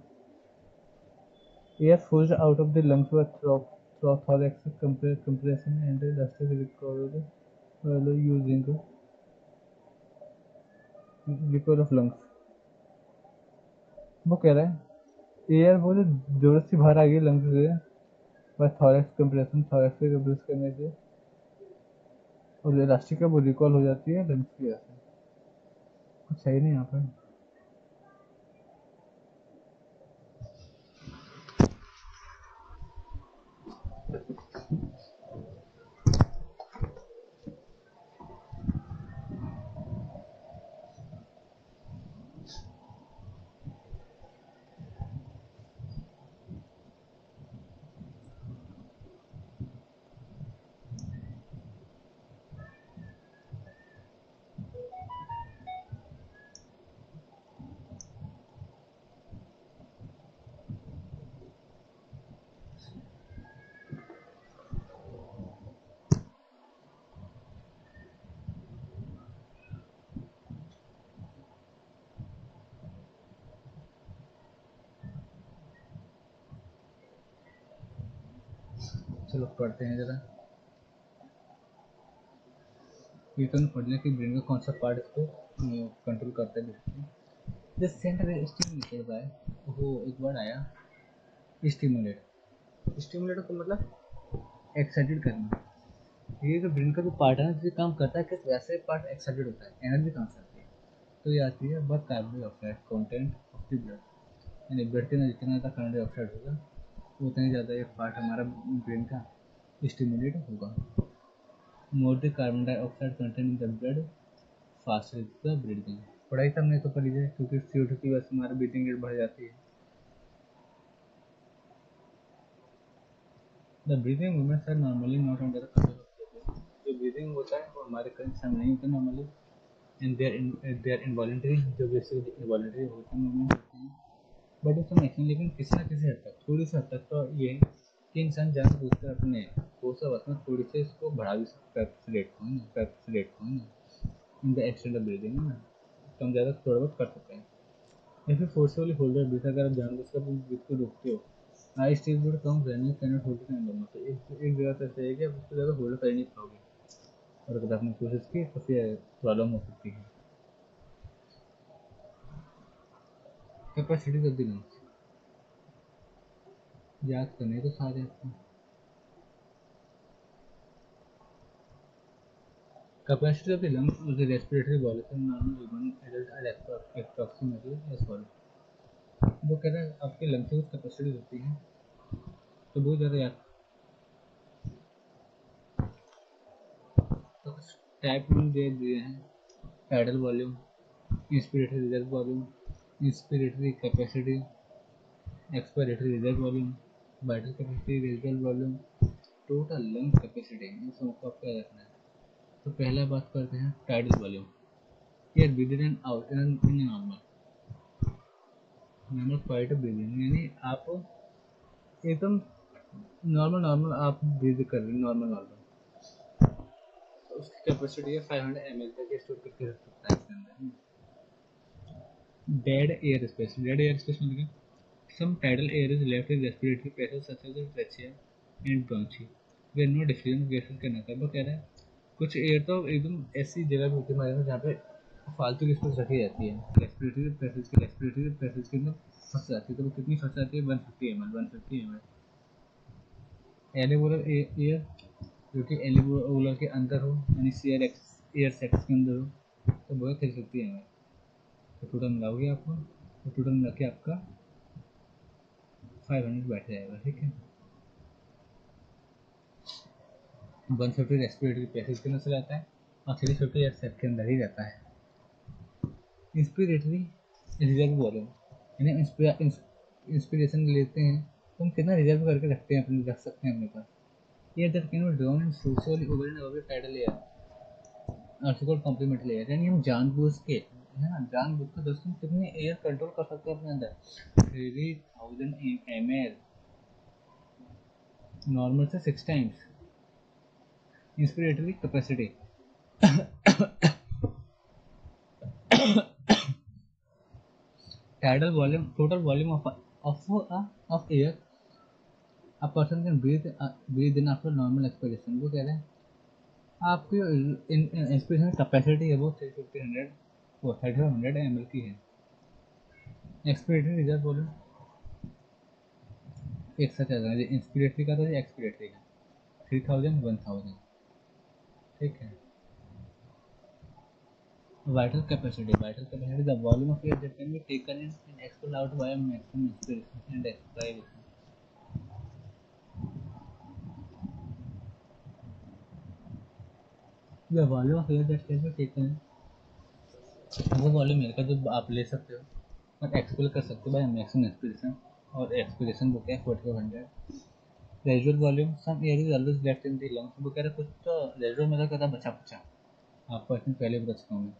Air force out of the lungs by thorax compression and elastic while using recoil of lungs. वो कह रहा है एयर वो जो ज़ोर से बाहर आ गई लंग्स से, बस थॉरेक्स कंप्रेशन थॉरेक्स से कंप्रेस करने से, और इलास्टिक का वो रिकॉल हो जाती है लंग्स की वजह से. कुछ सही नहीं यहाँ पर। चलो पढ़ते हैं ज़रा। तो पढ़ लिया कि ब्रेन का कौन सा पार्ट इसको कंट्रोल करता है basically the center stimulated by वो एक वर्ड आया स्टिमुलेट स्टिमुलेट का मतलब? एक्साइटेड करना। ये जो ब्रेन का जो पार्ट है ना जो काम करता है किस वैसे पार्ट एक्साइटेड होता है? एनर्जी कहाँ से आती है? तो ये आती है बस carbon dioxide content of the blood यानी ब्लड के अंदर जितना ज़्यादा कार्बन डाइऑक्साइड होगा उतना ही ज़्यादा ये पार्ट हमारा ब्रेन का स्टिमुलेट होगा। More the carbon dioxide content in the blood faster the breathing पढ़ाई तो हमने तो कर लीजिए क्योंकि सी की वजह से हमारा ब्रीदिंग रेट बढ़ जाती है। The breathing movements are normally not under control जो ब्रीदिंग होता है, वो हमारे में नहीं होता normally and they are they are involuntary जो बेसिकली इनवॉलेंटरी होते हैं मूवमेंट होते हैं। बट उसमें एक्शन लेकिन किसी ना किसी हद तक, थोड़ी सी हद तक तो ये कि इंसान जान बूझकर अपने फोर्स ऑफ़ में थोड़ी सी इसको बढ़ा भी सकता है रेट को ना रेट को ना इन द एक्सटेंड ब्रीदिंग ना तो हम ज़्यादा थोड़ा बहुत कर सकते हैं। या फिर फोर्सफुली होल्डर ब्रीथ अगर आप जान बूझकर अपनी ब्रीथ को रोकते हो आई स्टेज बोर्ड कम रहने कैनट होल्ड कर दोनों तो एक एक जगह तो ऐसे है कि आप उसको ज़्यादा होल्ड कर नहीं पाओगे। और अगर आपने कोशिश की तो फिर प्रॉब्लम हो सकती है। कैपेसिटी ऑफ़ द लंग्स याद करने तो सारे of the lungs or the respiratory volume normal human adult are approximately as follows वो कह रहा है आपके लंग्स की कैपेसिटी होती है तो बहुत ज़्यादा याद तो टाइप में दे दिए हैं tidal volume inspiratory reserve volume inspiratory capacity expiratory reserve volume vital capacity reserve volume total lung capacity इन सबको आपको याद रखना है। तो पहला बात करते हैं टाइडल वॉल्यूम ये breathing and out in normal normal quiet breathing यानी आप एकदम नॉर्मल नॉर्मल आप ब्रीद कर रहे हैं नॉर्मल नॉर्मल तो उसकी कैपेसिटी है 500 एम तक स्टोर करके रख सकता है इसके अंदर। Dead air space dead air space मतलब some tidal air is left in respiratory places such as trachea and bronchi, where no diffusion gases can occur वो कह रहा है, कुछ एयर तो एकदम ऐसी जगह पे होती है जहाँ पे फालतू की स्पेस रखी जाती है। रेस्पिरेटरी पैसेज के रेस्पिरेटरी पैसेज के अंदर फंस जाती है। तो वो कितनी फंस जाती है? One fifty M L one fifty M L air जो कि एलिबोलर के अंदर हो, यानी सीयर एक्स एयर सेक्स के अंदर हो तो बहुत खिल सकती है तो टोटल मिलाओगे आपको? तो टोटल मिला के आपका फाइव हंड्रेड बैठ जाएगा, ठीक है? वन फिफ्टी रेस्पिरेटरी पैसेज के अंदर से जाता है, और थ्री फिफ्टी एयर सेट के अंदर ही रहता है। इंस्पिरेटरी रिज़र्व वॉल्यूम यानी इंस्पिरेशन लेते हैं तो हम कितना रिज़र्व करके रखते हैं अपने, रख सकते हैं अपने पास? ये that can be drawn in socially over and over tidal air article complementary air यानी हम जानबूझ के है ना जानबूझ के दोस्तों कितने एयर कंट्रोल कर सकते हैं अपने अंदर three thousand M L normal से six times inspiratory capacity tidal volume total volume of of uh, of air a person can breathe uh, breathe in after वो कह रहे हैं आपकी इंस्पिरेशन कैपेसिटी है वो थ्री फिफ्टी हंड्रेड वो thirty five hundred M L की है। एक्सपीरेटरी रिज़र्व बोलो। एक सौ चार हज़ार इंस्पिरेटरी का तो ये एक्सपीरेटरी का थ्री थाउज़ेंड वन थाउज़ेंड ठीक है। Vital capacity vital capacity the volume of air can be taken in and expel out by maximum inspiration and expiration the volume of air that can be taken वो वॉल्यूम एयर का जो आप ले सकते हो। और एक्सपेल कर सकते हो बाय मैक्सिमम एक्सपिरेशन और एक्सपिरेशन बोलते हैं forty five hundred residual volume some air is always left in the lungs वो कह रहे कुछ तो रेजुअल मतलब कहता बचा बचा। आपको इसमें पहले बता चुका हूँ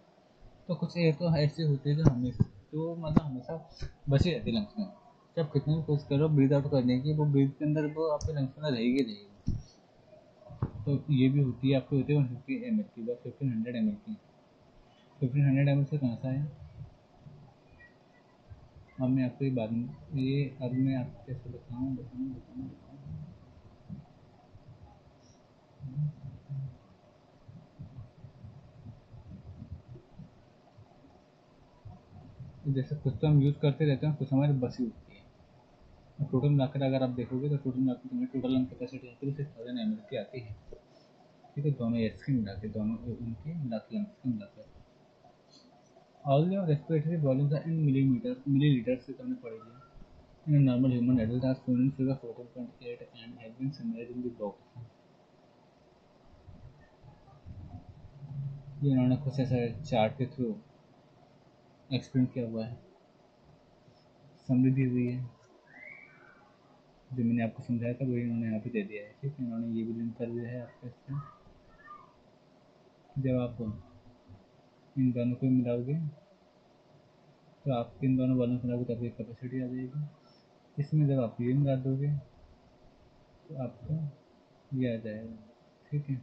तो कुछ एयर तो ऐसी होती है जो हमेशा जो मतलब हमेशा बची रहती है लंग्स में। जब कितनी भी कोशिश करो ब्रीद आउट करने की, वो ब्रीद के अंदर वो आपके लंग्स में रहेगी रहेगी। तो ये भी होती है, आपकी होती है वन फिफ्टी एम एल की फिफ्टीन हंड्रेड एम एल की फिफ्टीन हंड्रेड एम से कहाँ सा है? अब मैं आपको ये बाद में ये अब मैं आपको कैसे बताऊँ बताऊँ बताऊँ जैसे कुछ तो हम यूज़ करते रहते हैं, कुछ हमारे बसी होती है। टोटल मिलाकर अगर आप देखोगे तो टोटल मिलाकर हमें टोटल हम कैपेसिटी आती है सिक्स थाउज़ेंड एम एल की आती है। ठीक है, दोनों एस की मिला के दोनों उनकी मिला के मिला के your respiratory volumes are in millimetre millilitre से तुमने पढ़ेगी In a normal human adult, our swimming figure 14.8 and has been summarized in the box. ये इन्होंने कुछ ऐसा चार्ट के थ्रू एक्सप्लेन किया हुआ है। समरी दी हुई है। जो मैंने आपको समझाया था वही इन्होंने यहाँ पे दे दिया है ठीक है? इन्होंने ये भी लिंक कर दिया है आपके इससे जब आप इन दोनों को मिलाओगे तो आपके इन दोनों बालों मिलाओगे तब एक कैपेसिटी आ जाएगी। इसमें जब आप ये मिला दोगे तो आपको ये आ जाएगा, ठीक है?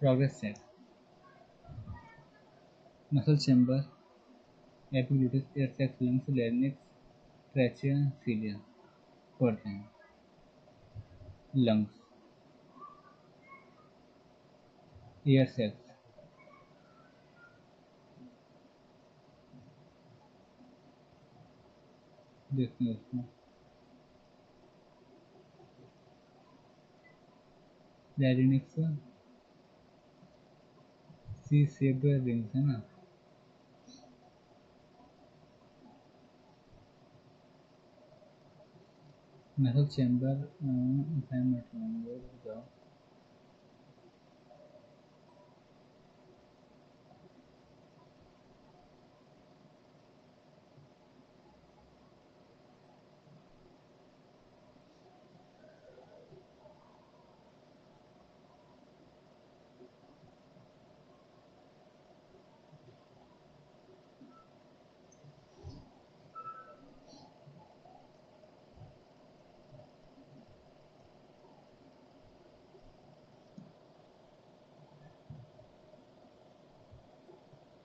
Progress check muscle chamber epiglottis air check lungs larynx trachea cilia पढ़ते हैं lungs air sacs देखते हैं उसमें larynx सी शेप्ड रिंग्स है ना मेटल चैम्बर जाओ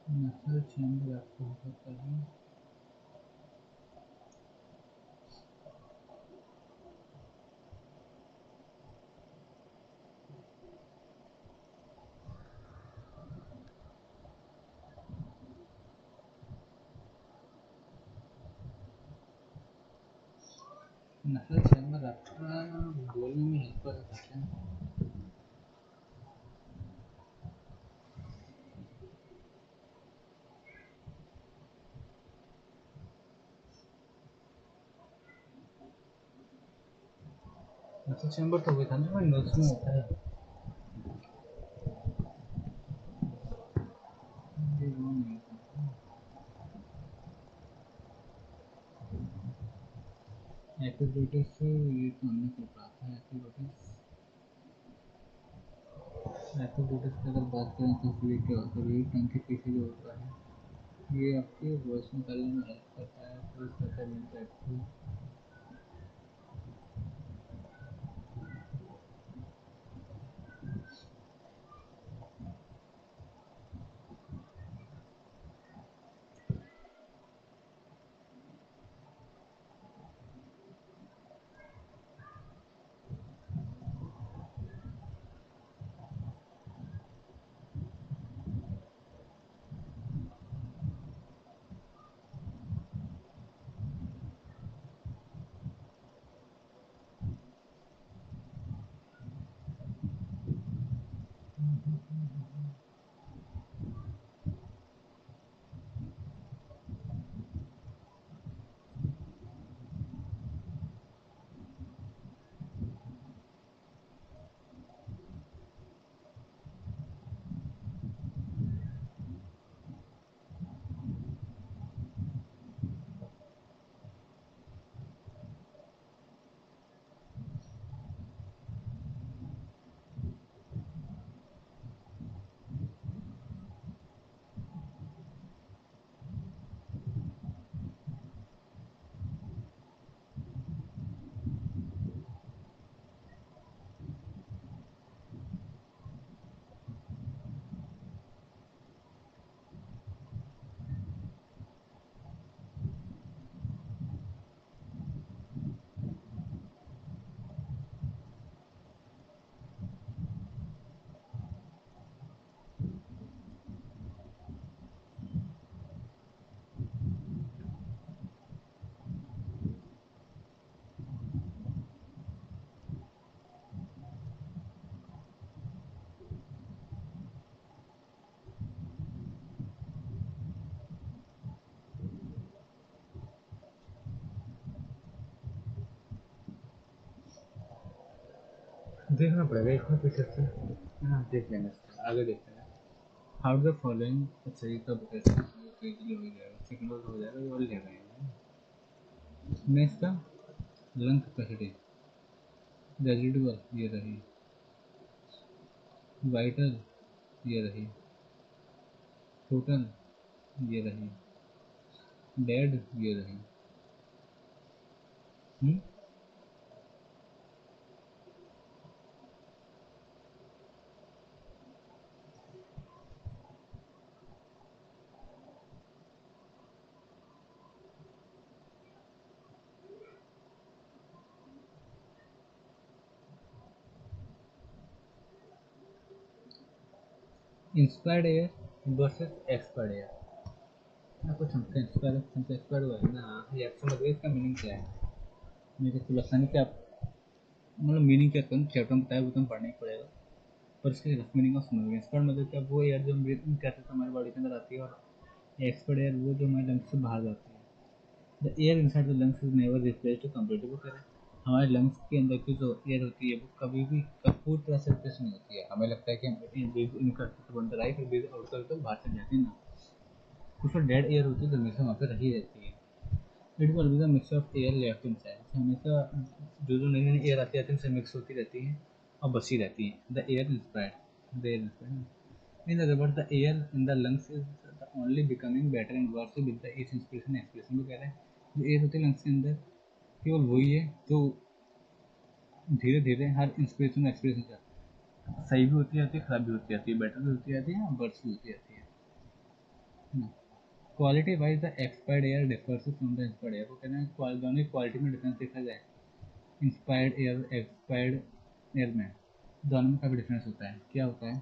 मेटल चैम्बर आपको हो सकता है नसल चैम्बर आपका बोलने में हेल्प कर सकते हैं नसल चैम्बर तो वही था ना भाई नर्स में होता है। एपिग्लोटिस से ये तो हमने कर पा था एपिग्लोटिस एपिग्लोटिस की अगर बात करें तो फिर क्या होता है, ये टंग के पीछे जो होता है, ये आपके वॉइस निकालने में हेल्प करता है प्लस करता है देखना पड़ेगा एक बार पीछे से। हाँ देख लेंगे आगे देखते हैं। हाउ द फॉलोइंग अच्छा ये कब कैसे हो? जाएगा सेकंड हो जाएगा ये और ले रहे हैं। नेक्स्ट का लंग कैपेसिटी रेजिडुअल ये रही। वाइटल ये रही। टोटल ये रही। डेड ये रही। हम्म inspired air versus expired air आपको हैं इंस्पायर समझते एक्सपायर्ड हुआ है ना? ये आप समझ गए इसका मीनिंग क्या है? मेरे को लगता नहीं कि आप मतलब मीनिंग क्या करूँ चैप्टर में बताया वो तो पढ़ना ही। पड़ेगा पर इसके रफ मीनिंग आप समझ गए। एक्सपायर्ड मतलब क्या? वो एयर जो हम ब्रीथिंग करते हैं हमारी बॉडी के अंदर आती है और एक्सपायर्ड एयर वो जो हमारे लंग्स से बाहर जाती है। The air inside the lungs is never replace to completely वो करें हमारे लंग्स के अंदर की जो एयर होती है, वो कभी भी पूरी तरह से रिप्लेस नहीं होती है। हमें लगता है कि हम ब्रीथ इन करते तो अंदर आई फिर ब्रीथ आउट करते तो बाहर चल जाती ना। कुछ डेड एयर होती है जो हमेशा वहाँ पर रही रहती है। It will be mix of air left inside हमेशा जो जो नई नई एयर आती है, उनसे मिक्स होती रहती है और बसी रहती है। The air inspired the air inspired in other the air in the lungs is the only becoming better and worse with the each inspiration expression वो कह रहे हैं जो एयर होती है लंग्स के अंदर केवल वही है जो धीरे धीरे हर इंस्पिरेशन एक्सपीरियंस है। सही भी होती जाती है, खराब भी होती जाती है बेटर भी होती जाती है वर्स भी होती जाती है? Quality wise the expired air differs from the inspired air वो कहते हैं दोनों की क्वालिटी में डिफरेंस देखा जाए। इंस्पायर्ड एयर एक्सपायर्ड एयर में दोनों में काफ़ी डिफरेंस होता है। क्या होता है?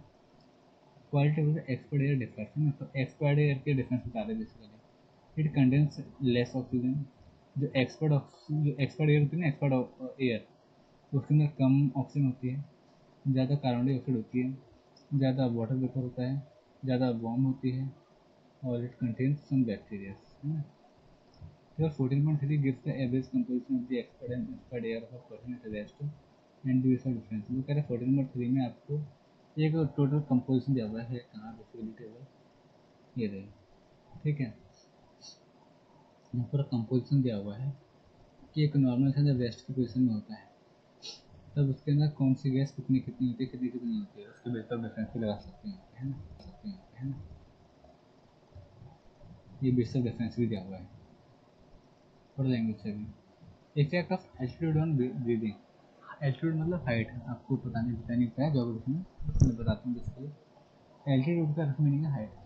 Quality wise expired air differs है ना तो एक्सपायर्ड एयर के डिफरेंस बता रहे basically it contains less oxygen जो एक्सपर्ट जो एक्सपर्ट एयर होती है ना एक्सपर्ट एयर उसके अंदर कम ऑक्सीजन होती है, ज़्यादा कार्बन डाइऑक्साइड होती है, ज़्यादा वाटर वेपर होता है, ज़्यादा वार्म होती है, और it contains some bacteria Figure 14.3 gives the average composition of the expired and inspired air of a person at rest and gives a. वो कह रहे हैं 14.3 में आपको एक टोटल कंपोजिशन दिया हुआ है, कहाँ बेसिकली टेबल ये रहे। ठीक है? यहाँ पर कंपोजिशन दिया हुआ है कि एक नॉर्मल से जब रेस्ट की पोजिशन में होता है। तब उसके अंदर कौन सी गैस कितनी कितनी होती है, कितनी कितनी होती है, उसके बेहतर डिफरेंस भी लगा सकते हैं, है ना? सकते हैं, है ना? ये बेसिक डिफरेंस भी दिया हुआ है। पढ़ लेंगे उसे भी effect of altitude on breathing altitude मतलब हाइट आपको पता नहीं पता नहीं क्या जोग्राफी में। मैं बताता हूँ बेसिकली एल्टीट्यूड का मीनिंग है हाइट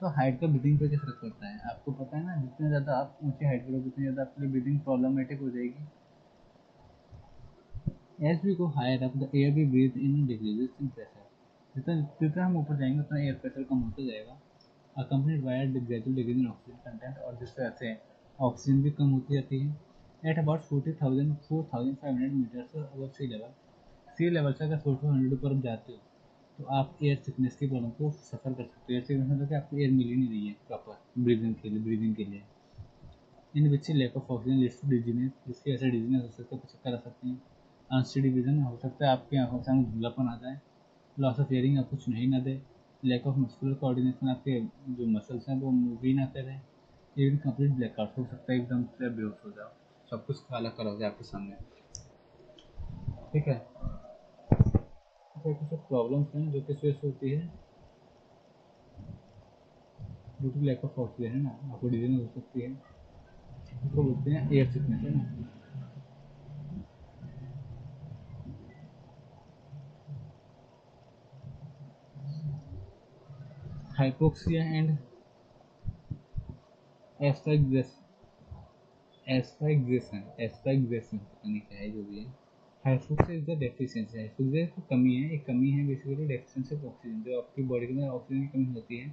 तो हाइट का ब्रीदिंग पे कैसे करता है? आपको पता है ना जितने ज़्यादा आप ऊँची हाइट पर उतनी ज़्यादा आपके लिए ब्रीदिंग प्रॉब्लमेटिक हो जाएगी। As we go higher up, the air we breathe in decreases in pressure. जितना जितना हम ऊपर जाएँगे उतना एयर प्रेशर कम होता जाएगा। Accompanied by gradual decrease in oxygen content और जिस तरह से ऑक्सीजन भी कम होती जाती है at about forty thousand four thousand five hundred metres above sea level sea level से अगर फोर फोर हंड्रेड ऊपर जाते हो तो आप एयर सिकनेस की प्रॉब्लम को सफ़र कर सकते हो। एयर सिकनेस मतलब कि आपको एयर मिल ही नहीं रही है प्रॉपर ब्रीदिंग के लिए ब्रीदिंग के लिए। In which lack of oxygen list to dizziness जिसकी वजह से डिजीनेस हो सकता है चक्कर आ सकते हैं। अनस्टडी विजन हो सकता है, आपकी आँखों से धुंधलापन आ जाए। लॉस ऑफ़ हियरिंग आपको सुनाई ना दे। लैक ऑफ़ मस्कुलर कोऑर्डिनेशन आपके जो मसल्स हैं, वो मूव ही ना करें। इवन कंप्लीट ब्लैकआउट हो सकता है, एकदम से बेहोश हो जाओ। सब कुछ काला करा हो जाए आपके सामने। ठीक है? तो कुछ प्रॉब्लम्स हैं जो किस वजह से होती है। Due to lack of oxygen है ना, आपको डिज़ीज़ हो सकती है। उसको बोलते हैं एयर सिकनेस है ना? Hypoxia and asphyxiation asphyxiation पता नहीं क्या है जो भी है। Hypoxia is the deficiency hypoxia की कमी है, एक कमी है बेसिकली डेफिशिएंसी ऑफ़ ऑक्सीजन जो आपकी बॉडी के अंदर ऑक्सीजन की कमी होती है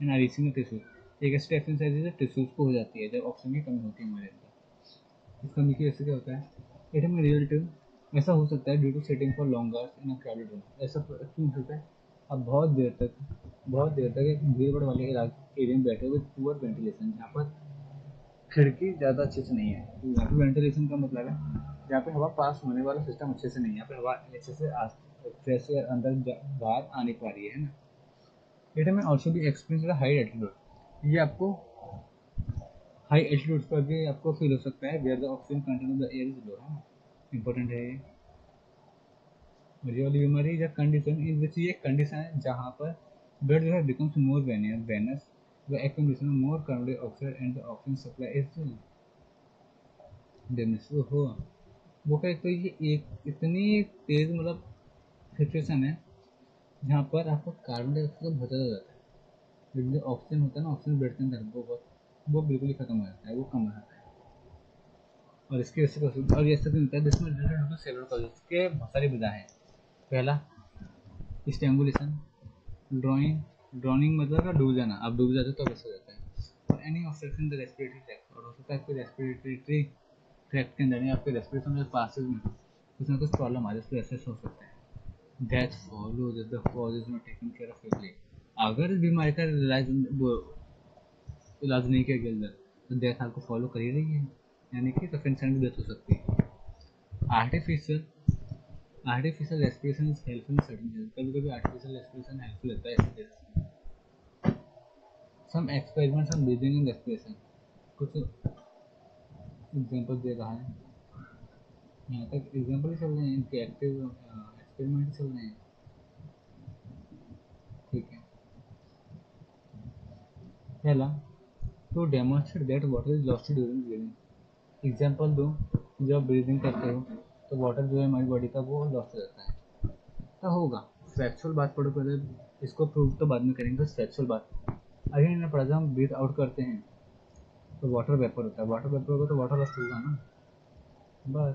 एंड अरीसिंग टिश्यूज एक ऐसी डेफिशिएंसी टिश्यूज को हो जाती है, जब ऑक्सीजन की कमी होती है हमारे अंदर. इस कमी की वजह से क्या होता है? इट में रिलेटिव ऐसा हो सकता है due to sitting for long hours in a crowded room ऐसा क्यों हो सकता है? अब बहुत देर तक, बहुत देर तक एक भीड़ भाड़ वाले एरिया में बैठे हुए पुअर वेंटिलेशन जहाँ पर खिड़की ज़्यादा अच्छे से नहीं है. तो यहाँ पर वेंटिलेशन का मतलब है जहाँ पे हवा पास होने वाला सिस्टम अच्छे से नहीं है, यहाँ पे हवा अच्छे से फ्रेश एयर अंदर बाहर आने पा रही है ना। इट में ऑल्सो भी एक्सपीरियंस हाई एल्टीट्यूड ये आपको हाई एल्टीट्यूड पर भी आपको फील हो सकता है where the oxygen content of the air is low है इंपॉर्टेंट है ये। और ये वाली बीमारी या कंडीशन इन विच ये कंडीशन है जहाँ पर ब्लड जो है becomes more venous venous the activation more carbon dioxide and the oxygen supply is demise हो। वो कहे तो ये एक, इतनी तेज मतलब सिचुएशन है, जहाँ पर आपको कार्बन डाइऑक्साइड बहुत ज़्यादा जाता है। जो ऑक्सीजन होता है ना ऑक्सीजन के अंदर वो बहुत, वो बिल्कुल ही खत्म हो जाता है, वो कम हो जाता है। और इसकी वजह से और ये सब होता है, जिसमें सेलर कॉजेज के बहुत सारी विधा हैं। पहला स्टेंगुलेशन ड्राइंग ड्रॉइंग मतलब का डूब जाना, आप डूब जाते तो वैसा हो जाता है। और any obstruction the respiratory tract और हो सकता है आपके रेस्पिरेटरी ट्रैक्ट के अंदर आपके रेस्पिरेशन में पासेज में कुछ ना कुछ प्रॉब्लम आ जाए ऐसे हो सकता है। That follows the cause is not taking care of quickly अगर बीमारी का इलाज इलाज नहीं किया गया तो डेथ आपको फॉलो कर ही रही है। यानी कि तो इंसान की डेथ हो सकती है। Artificial artificial respiration is helpful in certain cases कभी कभी आर्टिफिशियल रेस्पिरेशन हेल्पफुल होता है ऐसे some experiments on breathing in respiration कुछ एग्जांपल दे रहा है। यहाँ तक एग्जांपल चल रहे हैं, इनके एक्टिव एक्सपेरिमेंट चल रहे हैं। ठीक है। पहला to demonstrate that water is lost during breathing example दो, जब ब्रीदिंग करते हो तो वाटर जो है हमारी बॉडी का वो लॉस्ट हो जाता है। तो होगा। फैक्चुअल बात पढ़ो पहले, इसको प्रूव तो बाद में करेंगे फैक्चुअल बात। अगर इन्हें पढ़ा हम ब्रीथ आउट करते हैं। तो वाटर वेपर होता है। वाटर वेपर होगा तो वाटर लॉस्ट होगा ना। बस।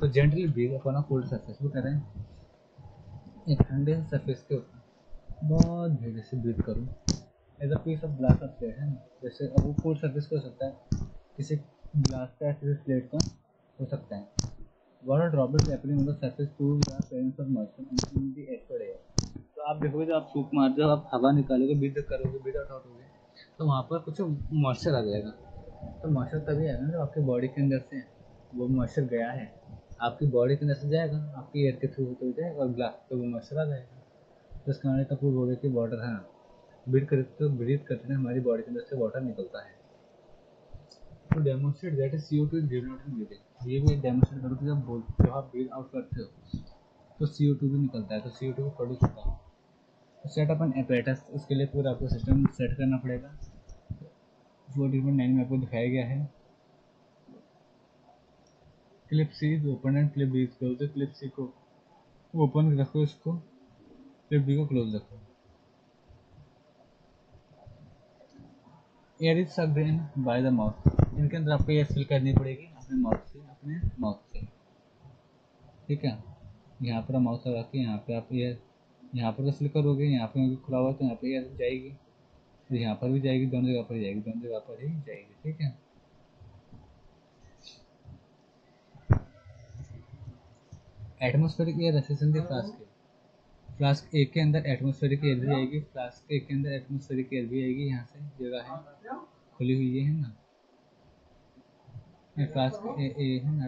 तो gently breathe upon cold surface वो कह रहे हैं एक ठंडे सरफेस के ऊपर। बहुत धीरे से ब्रीथ करूँ। As a piece of glass of plate है ना? जैसे अब वो कोल्ड सरफेस हो सकता है। किसी ग्लास का या किसी प्लेट का हो सकता है। Water appearing on the surface to presence of moisture in the air तो आप देखोगे जब आप फूक मार जब आप हवा निकालोगे ब्रीथ करोगे ब्रीथ आउट होगे। तो वहाँ पर कुछ मॉइस्चर आ जाएगा। तो मॉइस्चर तभी आएगा जब आपके बॉडी के अंदर से वो मॉइस्चर गया है। आपकी बॉडी के अंदर से जाएगा, आपकी एयर के थ्रू तो जाएगा और ग्लास तो वो मॉइस्चर आ जाएगा। तो इसका तो प्रूव हो गया कि वाटर है ब्रीथ करते तो ब्रीथ करते हमारी बॉडी के अंदर से वाटर निकलता है। तो demonstrate that is CO2 is given out in breathing ये भी डेमोन्स्ट्रेट करो कि जब बोल जब आप ब्रीथ आउट करते हो तो CO2 भी निकलता है तो CO2 को प्रोड्यूस होता है। तो सेट अपन एपरेटस इसके लिए पूरा आपको सिस्टम सेट करना पड़ेगा। फोर्टी पॉइंट नाइन में आपको दिखाया गया है। Clip C is open and clip B is close clip C को ओपन रखो इसको। क्लिप बी को क्लोज रखो। Air is sucked in by the mouth इनके अंदर आपको एयर फिल करनी पड़ेगी अपने माउथ से, अपने माउथ से। ठीक है? यहाँ पर माउथ लगा के यहाँ पे आप एयर यहाँ पर तो फिल करोगे यहाँ पे खुला हुआ तो यहाँ पे एयर जाएगी। तो यहाँ पर भी जाएगी दोनों जगह पर जाएगी दोनों जगह पर ही जाएगी ठीक है? Atmospheric air reaches the flask के? फ्लास्क एक के अंदर एटमोस्फेरिक एयर भी आएगी फ्लास्क एक के अंदर एटमोस्फेरिक एयर भी आएगी यहाँ से जगह है। खुली हुई है ना? फ्लास्क ए, ए है ना?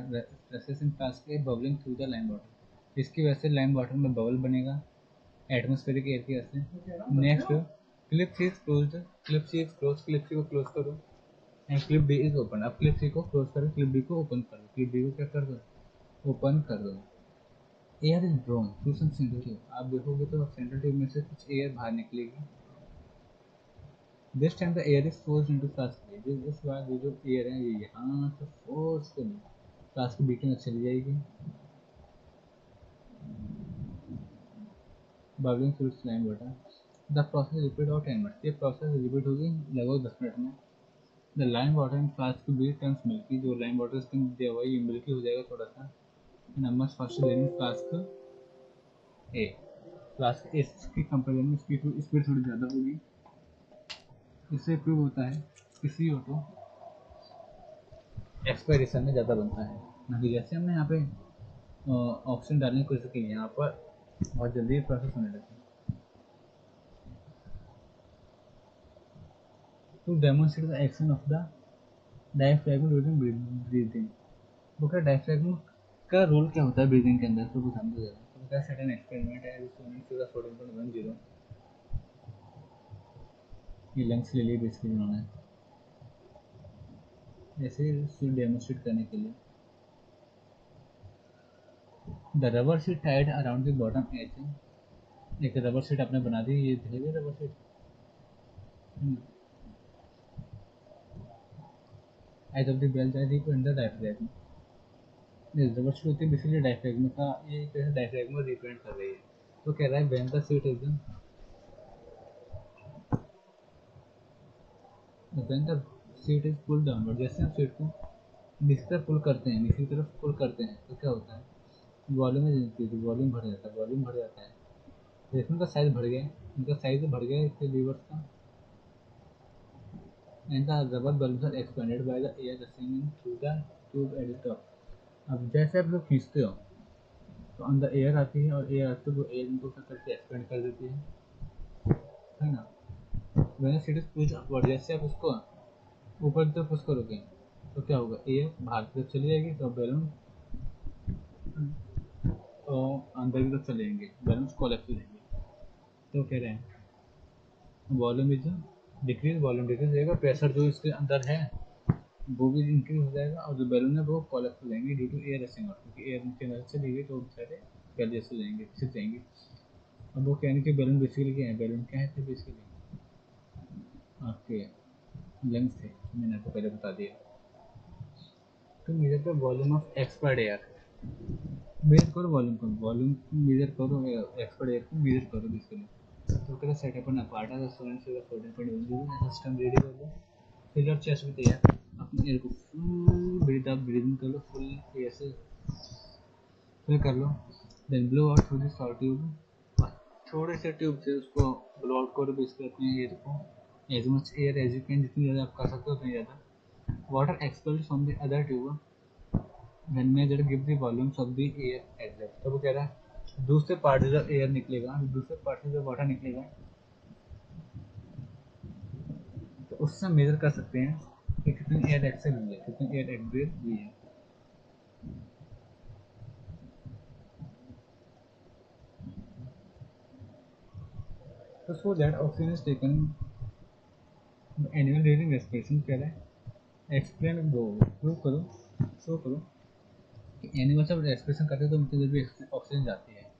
Reaches flask A bubbling through the lime water इसकी वजह से लाइम वाटर में बबल बनेगा। एटमोस्फेरिक एयर की वजह से next clip C is closed clip C is close clip C को क्लोज करो। And clip B is open अब क्लिप सी को क्लोज करो। क्लिप बी को ओपन करो। क्लिप बी को क्या कर दो? ओपन कर दो। Air is drawn through some central tube आप देखोगे तो सेंट्रल ट्यूब में से कुछ एयर बाहर निकलेगी। This time the air is force into flask इस बार ये जो एयर है, ये यहाँ से फोर्स के फ्लास्क के बीच में चली जाएगी। Bubbling through slime water the process repeat और टेन मिनट ये प्रोसेस रिपीट होगी लगभग दस मिनट में। The lime water in flask B turns milky जो लाइम वाटर इसके दिया हुआ है, ये मिल्की हो जाएगा थोड़ा सा number first then flask A flask इसकी कंपेरिजन में इसकी स्पीड थोड़ी ज़्यादा होगी। इससे प्रूव होता है कि सी ओ टू एक्सपायरेशन में ज़्यादा बनता है। ना जैसे हमने यहाँ पे ऑप्शन डालने की कोशिश की यहाँ पर बहुत जल्दी प्रोसेस होने है। to demonstrate the action of the diaphragm during breathing. वो क्या डायफ्रैगम का रोल क्या होता है ब्रीदिंग के अंदर? तो वो समझो जरा तो क्या एक्सपेरिमेंट है? सोनिंग टू द 14.10 ये लंग्स ले लिए बेसिकली उन्होंने ऐसे डेमोस्ट्रेट करने के लिए। The rubber sheet tied around the bottom edge एक रबर शीट आपने बना दी, ये धीरे rubber sheet edge of the bell that in the diaphragm this rubber sheet होती है बेसिकली डायफ्रैगम का, ये कैसे डायफ्रैगम को रिप्रेजेंट कर रही है। तो कह रहा है when the sheet is when the sheet is pull downward जैसे हम सीट को नीचे पुल करते हैं, नीचे तरफ़ पुल करते हैं तो क्या होता है? वॉल्यूम में वॉल्यूम बढ़ जाता है वॉल्यूम भर जाता है। जैसे उनका साइज़ बढ़ गया उनका साइज़ बढ़ गया इसके लीवर्स का। and the rubber bulbs are expanded by the air rushing in through the tube. अब जैसे आप लोग खींचते हो तो अंदर एयर आती है और एयर आती वो एयर इनको क्या करके एक्सपेंड कर देती है। है ना? When sheet is push upward जैसे आप उसको ऊपर की तरफ़ पुश करोगे तो क्या होगा? एयर बाहर की तरफ़ चली जाएगी तो बैलून अंदर की तरफ़ चले जाएँगे बैलून कोलेप्स हो जाएँगे तो कह रहे हैं volume is decrease volume decrease रहेगा प्रेशर जो इसके अंदर है, वो भी इंक्रीज हो जाएगा और जो बैलून है वो कोलेप्स हो जाएँगे ड्यू टू एयर आउट क्योंकि एयर के अंदर चलेगी तो सारे गैलियस हो जाएँगे छिप जाएँगे। अब वो कहने के बैलून बेसिकली क्या है? बैलून क्या है? बेसिकली आपके लंग्स थे मैंने आपको पहले बता दिया। तो मेरे पे volume of expert air measure करो वॉल्यूम को वॉल्यूम मेजर करो एक्सपर्ट एयर को मेजर करो बेसिकली तो क्या सेटअप एन पार्ट है ऑफ़ द स्टूडेंट से द 14.1 सिस्टम रेडी कर लो। Fill your chest with air अपने एयर को फुल ब्रीथ अप ब्रीदिंग कर लो फुल एयर से फिल कर लो। Then blow out through this short tube थोड़े से ट्यूब से उसको ब्लो आउट करो बेसिकली अपने एयर को। As much air as you can जितनी ज़्यादा आप कर सकते हो, उतनी ज़्यादा। Water expelled from the other tube when measured give the volumes of the air exit तो वो कह रहा है, दूसरे पार्ट से जब एयर निकलेगा, दूसरे पार्ट से जब वाटर निकलेगा तो उससे मेजर कर सकते हैं कि कितनी एयर एक्सेल हुई है, कितनी एयर एग्जिट हुई है। तो so that oxygen is taken annual during respiration कह रहा है। एक्सप्लेन वो प्रूव करो शो करो। एनिमल जब रेस्पिरेशन करते तो उनके अंदर भी ऑक्सीजन जाती है।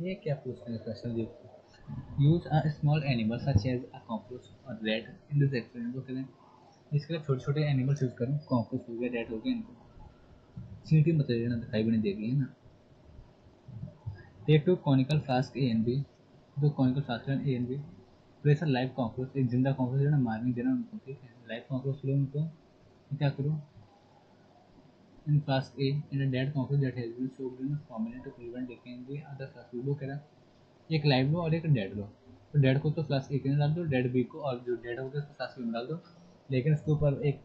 ये क्या पूछते हैं question ji? Use a small animal such as a cockroach और रेड इन दिस एक्सपेरिमेंट को करें। इसके लिए छोटे छोटे एनिमल्स यूज़ करूँ। कॉकरोच हो गया रेड हो गया इनको। चींटी मत ना दिखाई भी नहीं देगी है ना। Take two conical flask A and B दो conical flask A and B place live cockroach एक ज़िंदा कॉकरोच जो ना मारने देना उनको, ठीक है? लाइव कॉकरोच लो उनको। क्या करो? In class A, in a dead cockroach that has been soaked in formalin to prevent decay in the other class B, वो कह रहा एक लाइव लो और एक डेड लो। तो डेड को तो क्लास ए के अंदर डाल दो डेड बी को और जो डेड हो गया उसको क्लास बी में डाल दो। लेकिन उसके ऊपर एक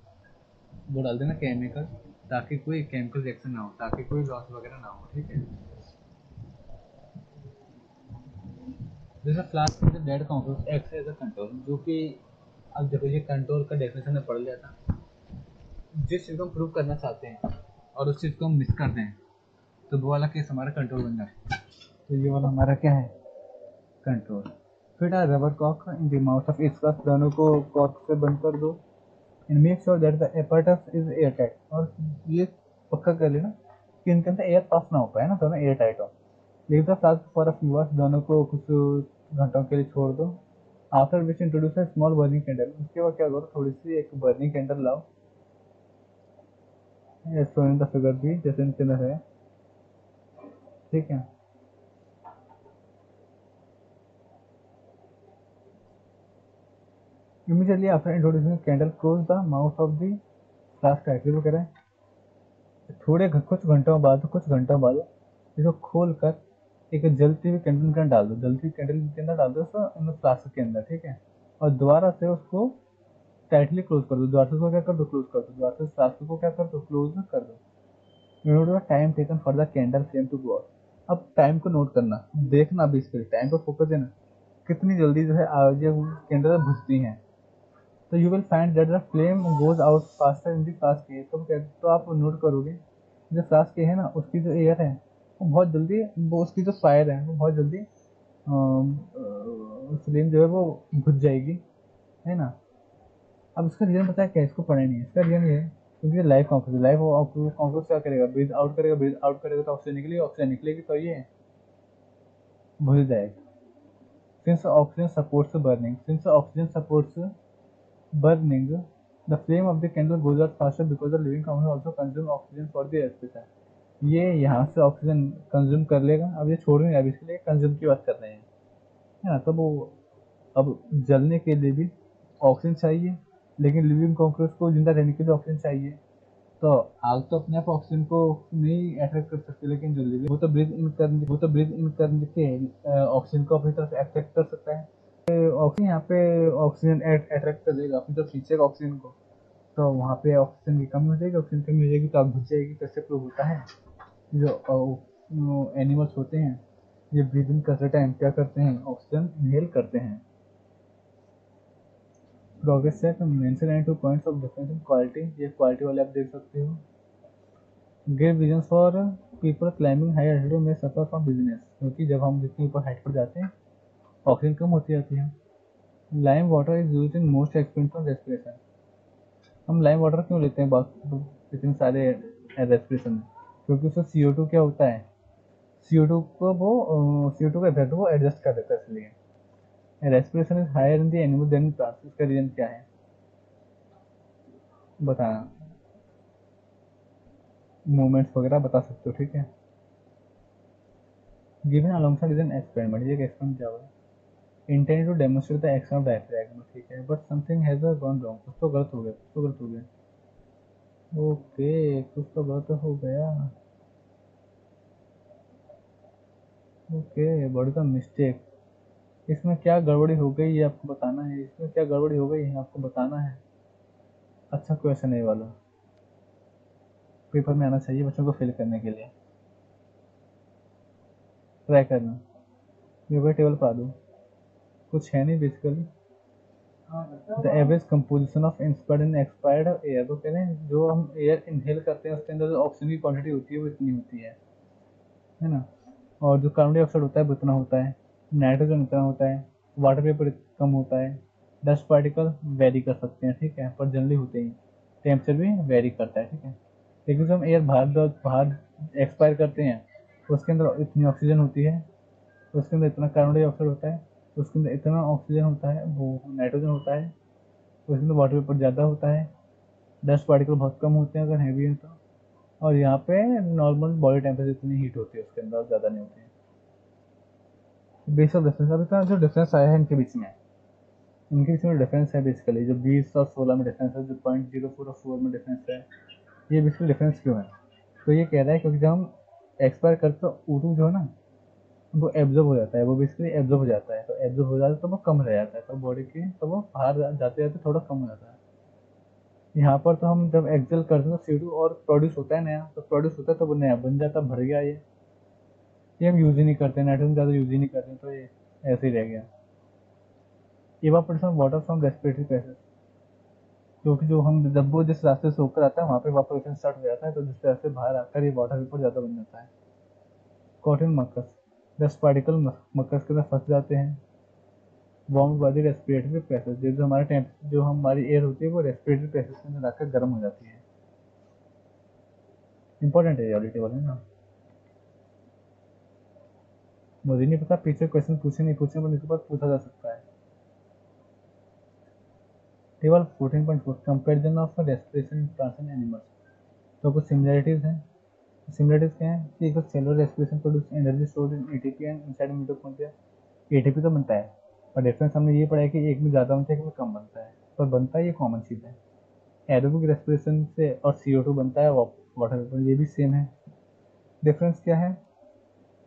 वो डाल देना केमिकल ताकि कोई केमिकल रिएक्शन ना हो, ताकि कोई लॉस वगैरह ना हो, ठीक है? जैसे फ्लास्क में dead cockroach X as a control जो कि अब देखो ये कंट्रोल का डेफिनेशन पढ़ लिया था। जिस चीज़ को हम प्रूव करना चाहते हैं और उस चीज़ को हम मिस कर दें तो वो वाला केस हमारा कंट्रोल बन जाए तो ये वाला हमारा क्या है? कंट्रोल फिर आ रबर कॉक इन द माउथ ऑफ़ इस पास दोनों को कॉक से बंद कर दो। And make sure that the apparatus is air tight और ये पक्का कर लेना कि इनके अंदर एयर पास ना हो पाए ना दोनों एयर टाइट हो। Leave the flask for a few hours दोनों को कुछ घंटों के लिए छोड़ दो। After which introduce a small burning candle उसके बाद क्या करो? थोड़ी सी एक बर्निंग कैंडल लाओ। शोइंग द फिगर भी, जैसे अंदर है। ठीक है? Immediately after introducing candle, close the mouth of the flask tightly वो कह थोड़े कुछ घंटों बाद, कुछ घंटों बाद इसको खोल कर एक जलती हुई कैंडल के अंदर डाल दो। जलती हुई कैंडल के अंदर डाल दो फ्लास्क के अंदर, ठीक है? और दोबारा से उसको टाइटली क्लोज कर दो द्वारस को क्या कर दो? क्लोज कर दो। द्वारस शास्त्र को क्या कर दो? क्लोज कर दो। Note time taken for the candle flame to go out अब टाइम को नोट करना, देखना भी इसके टाइम पर फोकस देना। कितनी जल्दी जो है कैंडल बुझती हैं। तो you will find that the flame goes out faster in the flask के तो तो आप नोट करोगे, जो फ्लास्क के है ना, उसकी जो एयर है, वो बहुत जल्दी, वो उसकी जो फायर है, वो बहुत जल्दी फ्लेम जो है वो बुझ जाएगी। है ना? अब इसका रीज़न पता है क्या? इसको पढ़े नहीं है। इसका रीज़न ये है, क्योंकि लाइफ कॉन्फ्रेंस लाइफ कॉन्फ्रेंस क्या करेगा? ब्रीथ आउट करेगा ब्रीथ आउट करेगा तो ऑक्सीजन निकलेगी। ऑक्सीजन निकलेगी तो ये भूल जाएगा। Since oxygen supports burning, since oxygen supports burning, the flame of the candle goes out faster because the living compound also consume oxygen for the respiration ये यहाँ से ऑक्सीजन कंज्यूम कर लेगा। अब ये छोड़ नहीं रहा इसके लिए कंज्यूम की बात कर रहे हैं। है ना? तो वो, अब जलने के लिए भी ऑक्सीजन चाहिए। लेकिन लिविंग कॉकरोच को ज़िंदा रहने के लिए ऑक्सीजन चाहिए। तो आग तो अपने आप ऑक्सीजन को नहीं अट्रैक्ट कर सकती, लेकिन जो लिविंग वो तो ब्रीथ इन करने वो तो ब्रीथ इन करने के ऑक्सीजन को अपनी तरफ़ अट्रैक्ट कर सकता है। ऑक्सीजन यहाँ पे ऑक्सीजन अट्रैक्ट कर देगा, अपनी तरफ़ खींचेगा ऑक्सीजन को। तो वहाँ पे ऑक्सीजन की कमी हो जाएगी ऑक्सीजन कमी हो जाएगी तो आग बुझ जाएगी कैसे प्रूव होता है। जो एनिमल्स होते हैं, ये ब्रीदिंग करते टाइम क्या करते हैं ऑक्सीजन इनहेल करते हैं। Progress set mention and two points of difference in quality ये क्वालिटी वाले आप देख सकते हो। Give reason for people climbing high altitude में सफ़र फ्रॉम बिज़नेस क्योंकि जब हम जितने ऊपर हाइट पर जाते हैं ऑक्सीजन कम होती जाती है। Lime water is use in most expensive respiration हम लाइम वाटर क्यों लेते हैं बाकी इतने सारे रेस्पिरेशन में? क्योंकि उसमें सी क्या होता है? सी को वो सी का इफ़ेक्ट वो एडजस्ट कर देता है इसलिए। Respiration is higher in the animal than plants इसका रीजन क्या है बताना मूवमेंट्स वगैरह बता सकते हो, ठीक है? Given alongside is an experiment ये एक्सपेरिमेंट क्या हुआ intend to demonstrate the action of diaphragm ठीक है? But something has gone wrong कुछ तो गलत हो गया, कुछ तो गलत हो गया। ओके कुछ तो गलत हो गया। ओके बड़ी का मिस्टेक इसमें क्या गड़बड़ी हो गई ये आपको बताना है? इसमें क्या गड़बड़ी हो गई है? आपको बताना है? अच्छा क्वेश्चन है वाला। पेपर में आना चाहिए बच्चों को फिल करने के लिए। ट्राई करना। ये टेबल पा दो। कुछ है नहीं basically the average composition of inspired and expired air तो कहते हैं जो हम एयर इनहेल करते हैं उसके अंदर जो ऑक्सीजन की क्वांटिटी होती है वो इतनी होती है। है ना? और जो कार्बन डाइऑक्साइड होता है वो इतना होता है। नाइट्रोजन इतना होता है वाटर पेपर कम होता है डस्ट पार्टिकल वेरी कर सकते हैं, ठीक है, पर जनरली होते ही। टेम्परेचर भी वेरी करता है, ठीक है। लेकिन जब हम एयर बाहर बाहर एक्सपायर करते हैं, उसके अंदर इतनी ऑक्सीजन होती है, उसके अंदर इतना कार्बन डाइऑक्साइड होता है, उसके अंदर इतना ऑक्सीजन होता है, वो नाइट्रोजन होता है, उसके अंदर वाटर पेपर ज़्यादा होता है डस्ट पार्टिकल बहुत कम होते हैं अगर हैवी है तो। और यहाँ पे नॉर्मल बॉडी टेम्परेचर इतनी हीट होती है, उसके अंदर ज़्यादा नहीं होती है। बेस ऑफ़ डिफरेंस, अभी तक जो डिफरेंस आया है इनके बीच में, इनके बीच में डिफरेंस है बेसिकली जो बीस और सोलह में डिफरेंस है, जो पॉइंट ज़ीरो फोर और फोर में डिफरेंस है, ये बेसिकली डिफरेंस क्यों है? तो ये कह रहा है क्योंकि जब हम एक्सपायर करते तो ऊटू जो है ना, वो एब्जॉर्ब हो जाता है, वो बेसिकली एब्जॉर्ब हो जाता है तो एब्जॉर्ब हो जाता है तो वो कम रह जाता है तो बॉडी के तो वो बाहर जाते जाते थोड़ा कम हो जाता है। यहाँ पर तो हम जब एक्सेल करते हैं तो सी और प्रोड्यूस होता है नया तो प्रोड्यूस होता है तो वो नया बन जाता भर गया ये। ये हम यूज़ ही नहीं करते नाइट्रोजन ज़्यादा यूज़ ही नहीं करते तो ये ऐसे ही रह गया। Evaporation water from respiratory passage क्योंकि जो हम, जब वो जिस रास्ते से होकर आता है, वहाँ पर इवापोरेशन स्टार्ट हो जाता है तो जिस रास्ते बाहर आकर ये वाटर वेपर ज़्यादा बन जाता है। Cotton mucus dust particle mucus के अंदर फंस जाते हैं। वार्म बॉडी रेस्पिरेटरी पैसेज जो हमारे टेम्प जो हमारी एयर होती है, वो रेस्पिरेटरी पैसेज के अंदर आकर गर्म हो जाती है। इंपॉर्टेंट है ना। मुझे नहीं पता, पीछे क्वेश्चन पूछे नहीं पूछे, पर इसके बाद पूछा जा सकता है। Table 14.4 comparison of respiration plants and animals तो कुछ सिमिलरिटीज हैं। सिमिलरिटीज क्या है? कि एक cellular respiration produce energy stored in ATP and inside mitochondria ATP तो बनता है, पर डिफरेंस हमने ये पढ़ा है कि एक में ज़्यादा बनता है, एक में कम बनता है। पर बनता है ये कॉमन चीज़ है। एरोबिक रेस्पिरेशन से और सी बनता है वाटर वेपर ये भी सेम है। डिफरेंस क्या है?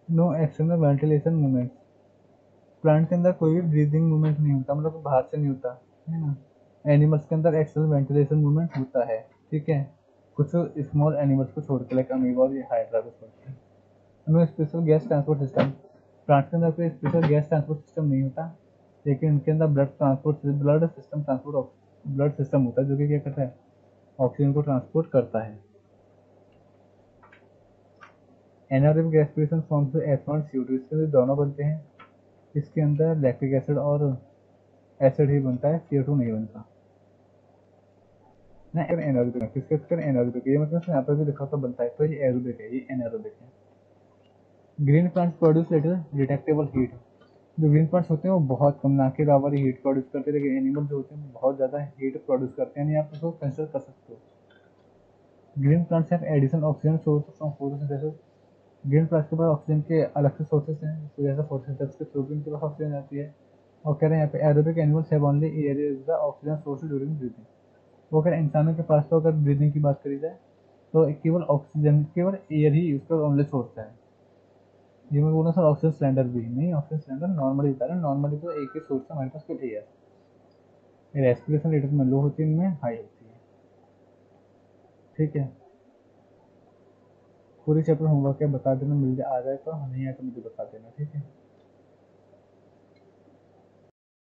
No external ventilation movement plant के अंदर कोई भी ब्रीदिंग मूवमेंट नहीं होता मतलब बाहर से नहीं होता, है ना? एनिमल्स के अंदर एक्सटर्नल वेंटिलेशन मूवमेंट होता है, ठीक है? कुछ स्मॉल एनिमल्स को छोड़ के लाइक अमीबा और हाइड्रा को छोड़ के। No special gas transport system plant के अंदर कोई स्पेशल गैस ट्रांसपोर्ट सिस्टम नहीं होता, लेकिन इनके अंदर blood transport blood system transport blood system होता है, जो कि क्या करता है? ऑक्सीजन को ट्रांसपोर्ट करता है। एनारोबिक रेस्पिरेशन फॉर्म से एस वन सी टू इसके दोनों बनते हैं, इसके अंदर लैक्टिक एसिड और एसिड ही बनता है सी टू नहीं बनता। ना एनारोबिक किसके अंदर एनारोबिक ये मतलब यहाँ पर भी लिखा तो बनता है। तो ये एरोबिक है, ये एनारोबिक है। Green plants produce little detectable heat जो ग्रीन प्लांट्स होते हैं, वो बहुत कम ना के बराबर हीट प्रोड्यूस करते हैं, लेकिन एनिमल जो होते हैं बहुत ज़्यादा हीट प्रोड्यूस करते हैं। आप उसको कंसिडर कर सकते हो। Green plants addition oxygen source photosynthesis green plants के पास ऑक्सीजन के अलग से सोर्सेस हैं तो जैसे फोटोसिंथेसिस के थ्रू भी उनके पास ऑक्सीजन आती है। और कह रहे हैं यहाँ पे aerobic animals have only air is the oxygen source during breathing वो कह रहे हैं इंसानों के पास तो अगर ब्रीदिंग की बात करी जाए तो केवल ऑक्सीजन केवल एयर ही उसका ओनली सोर्स है। ये मैं बोला सर ऑक्सीजन सिलेंडर भी, नहीं ऑक्सीजन सिलेंडर नॉर्मली बता रहा नॉर्मली तो एक ही सोर्स है, हमारे पास केवल एयर रेस्पिरेशन रेट में लो होती है, इनमें हाई होती है। ठीक है? पूरी चैप्टर होमवर्क है, बता देना, मिल जाए आ जाए तो नहीं आए तो मुझे बता देना, ठीक है?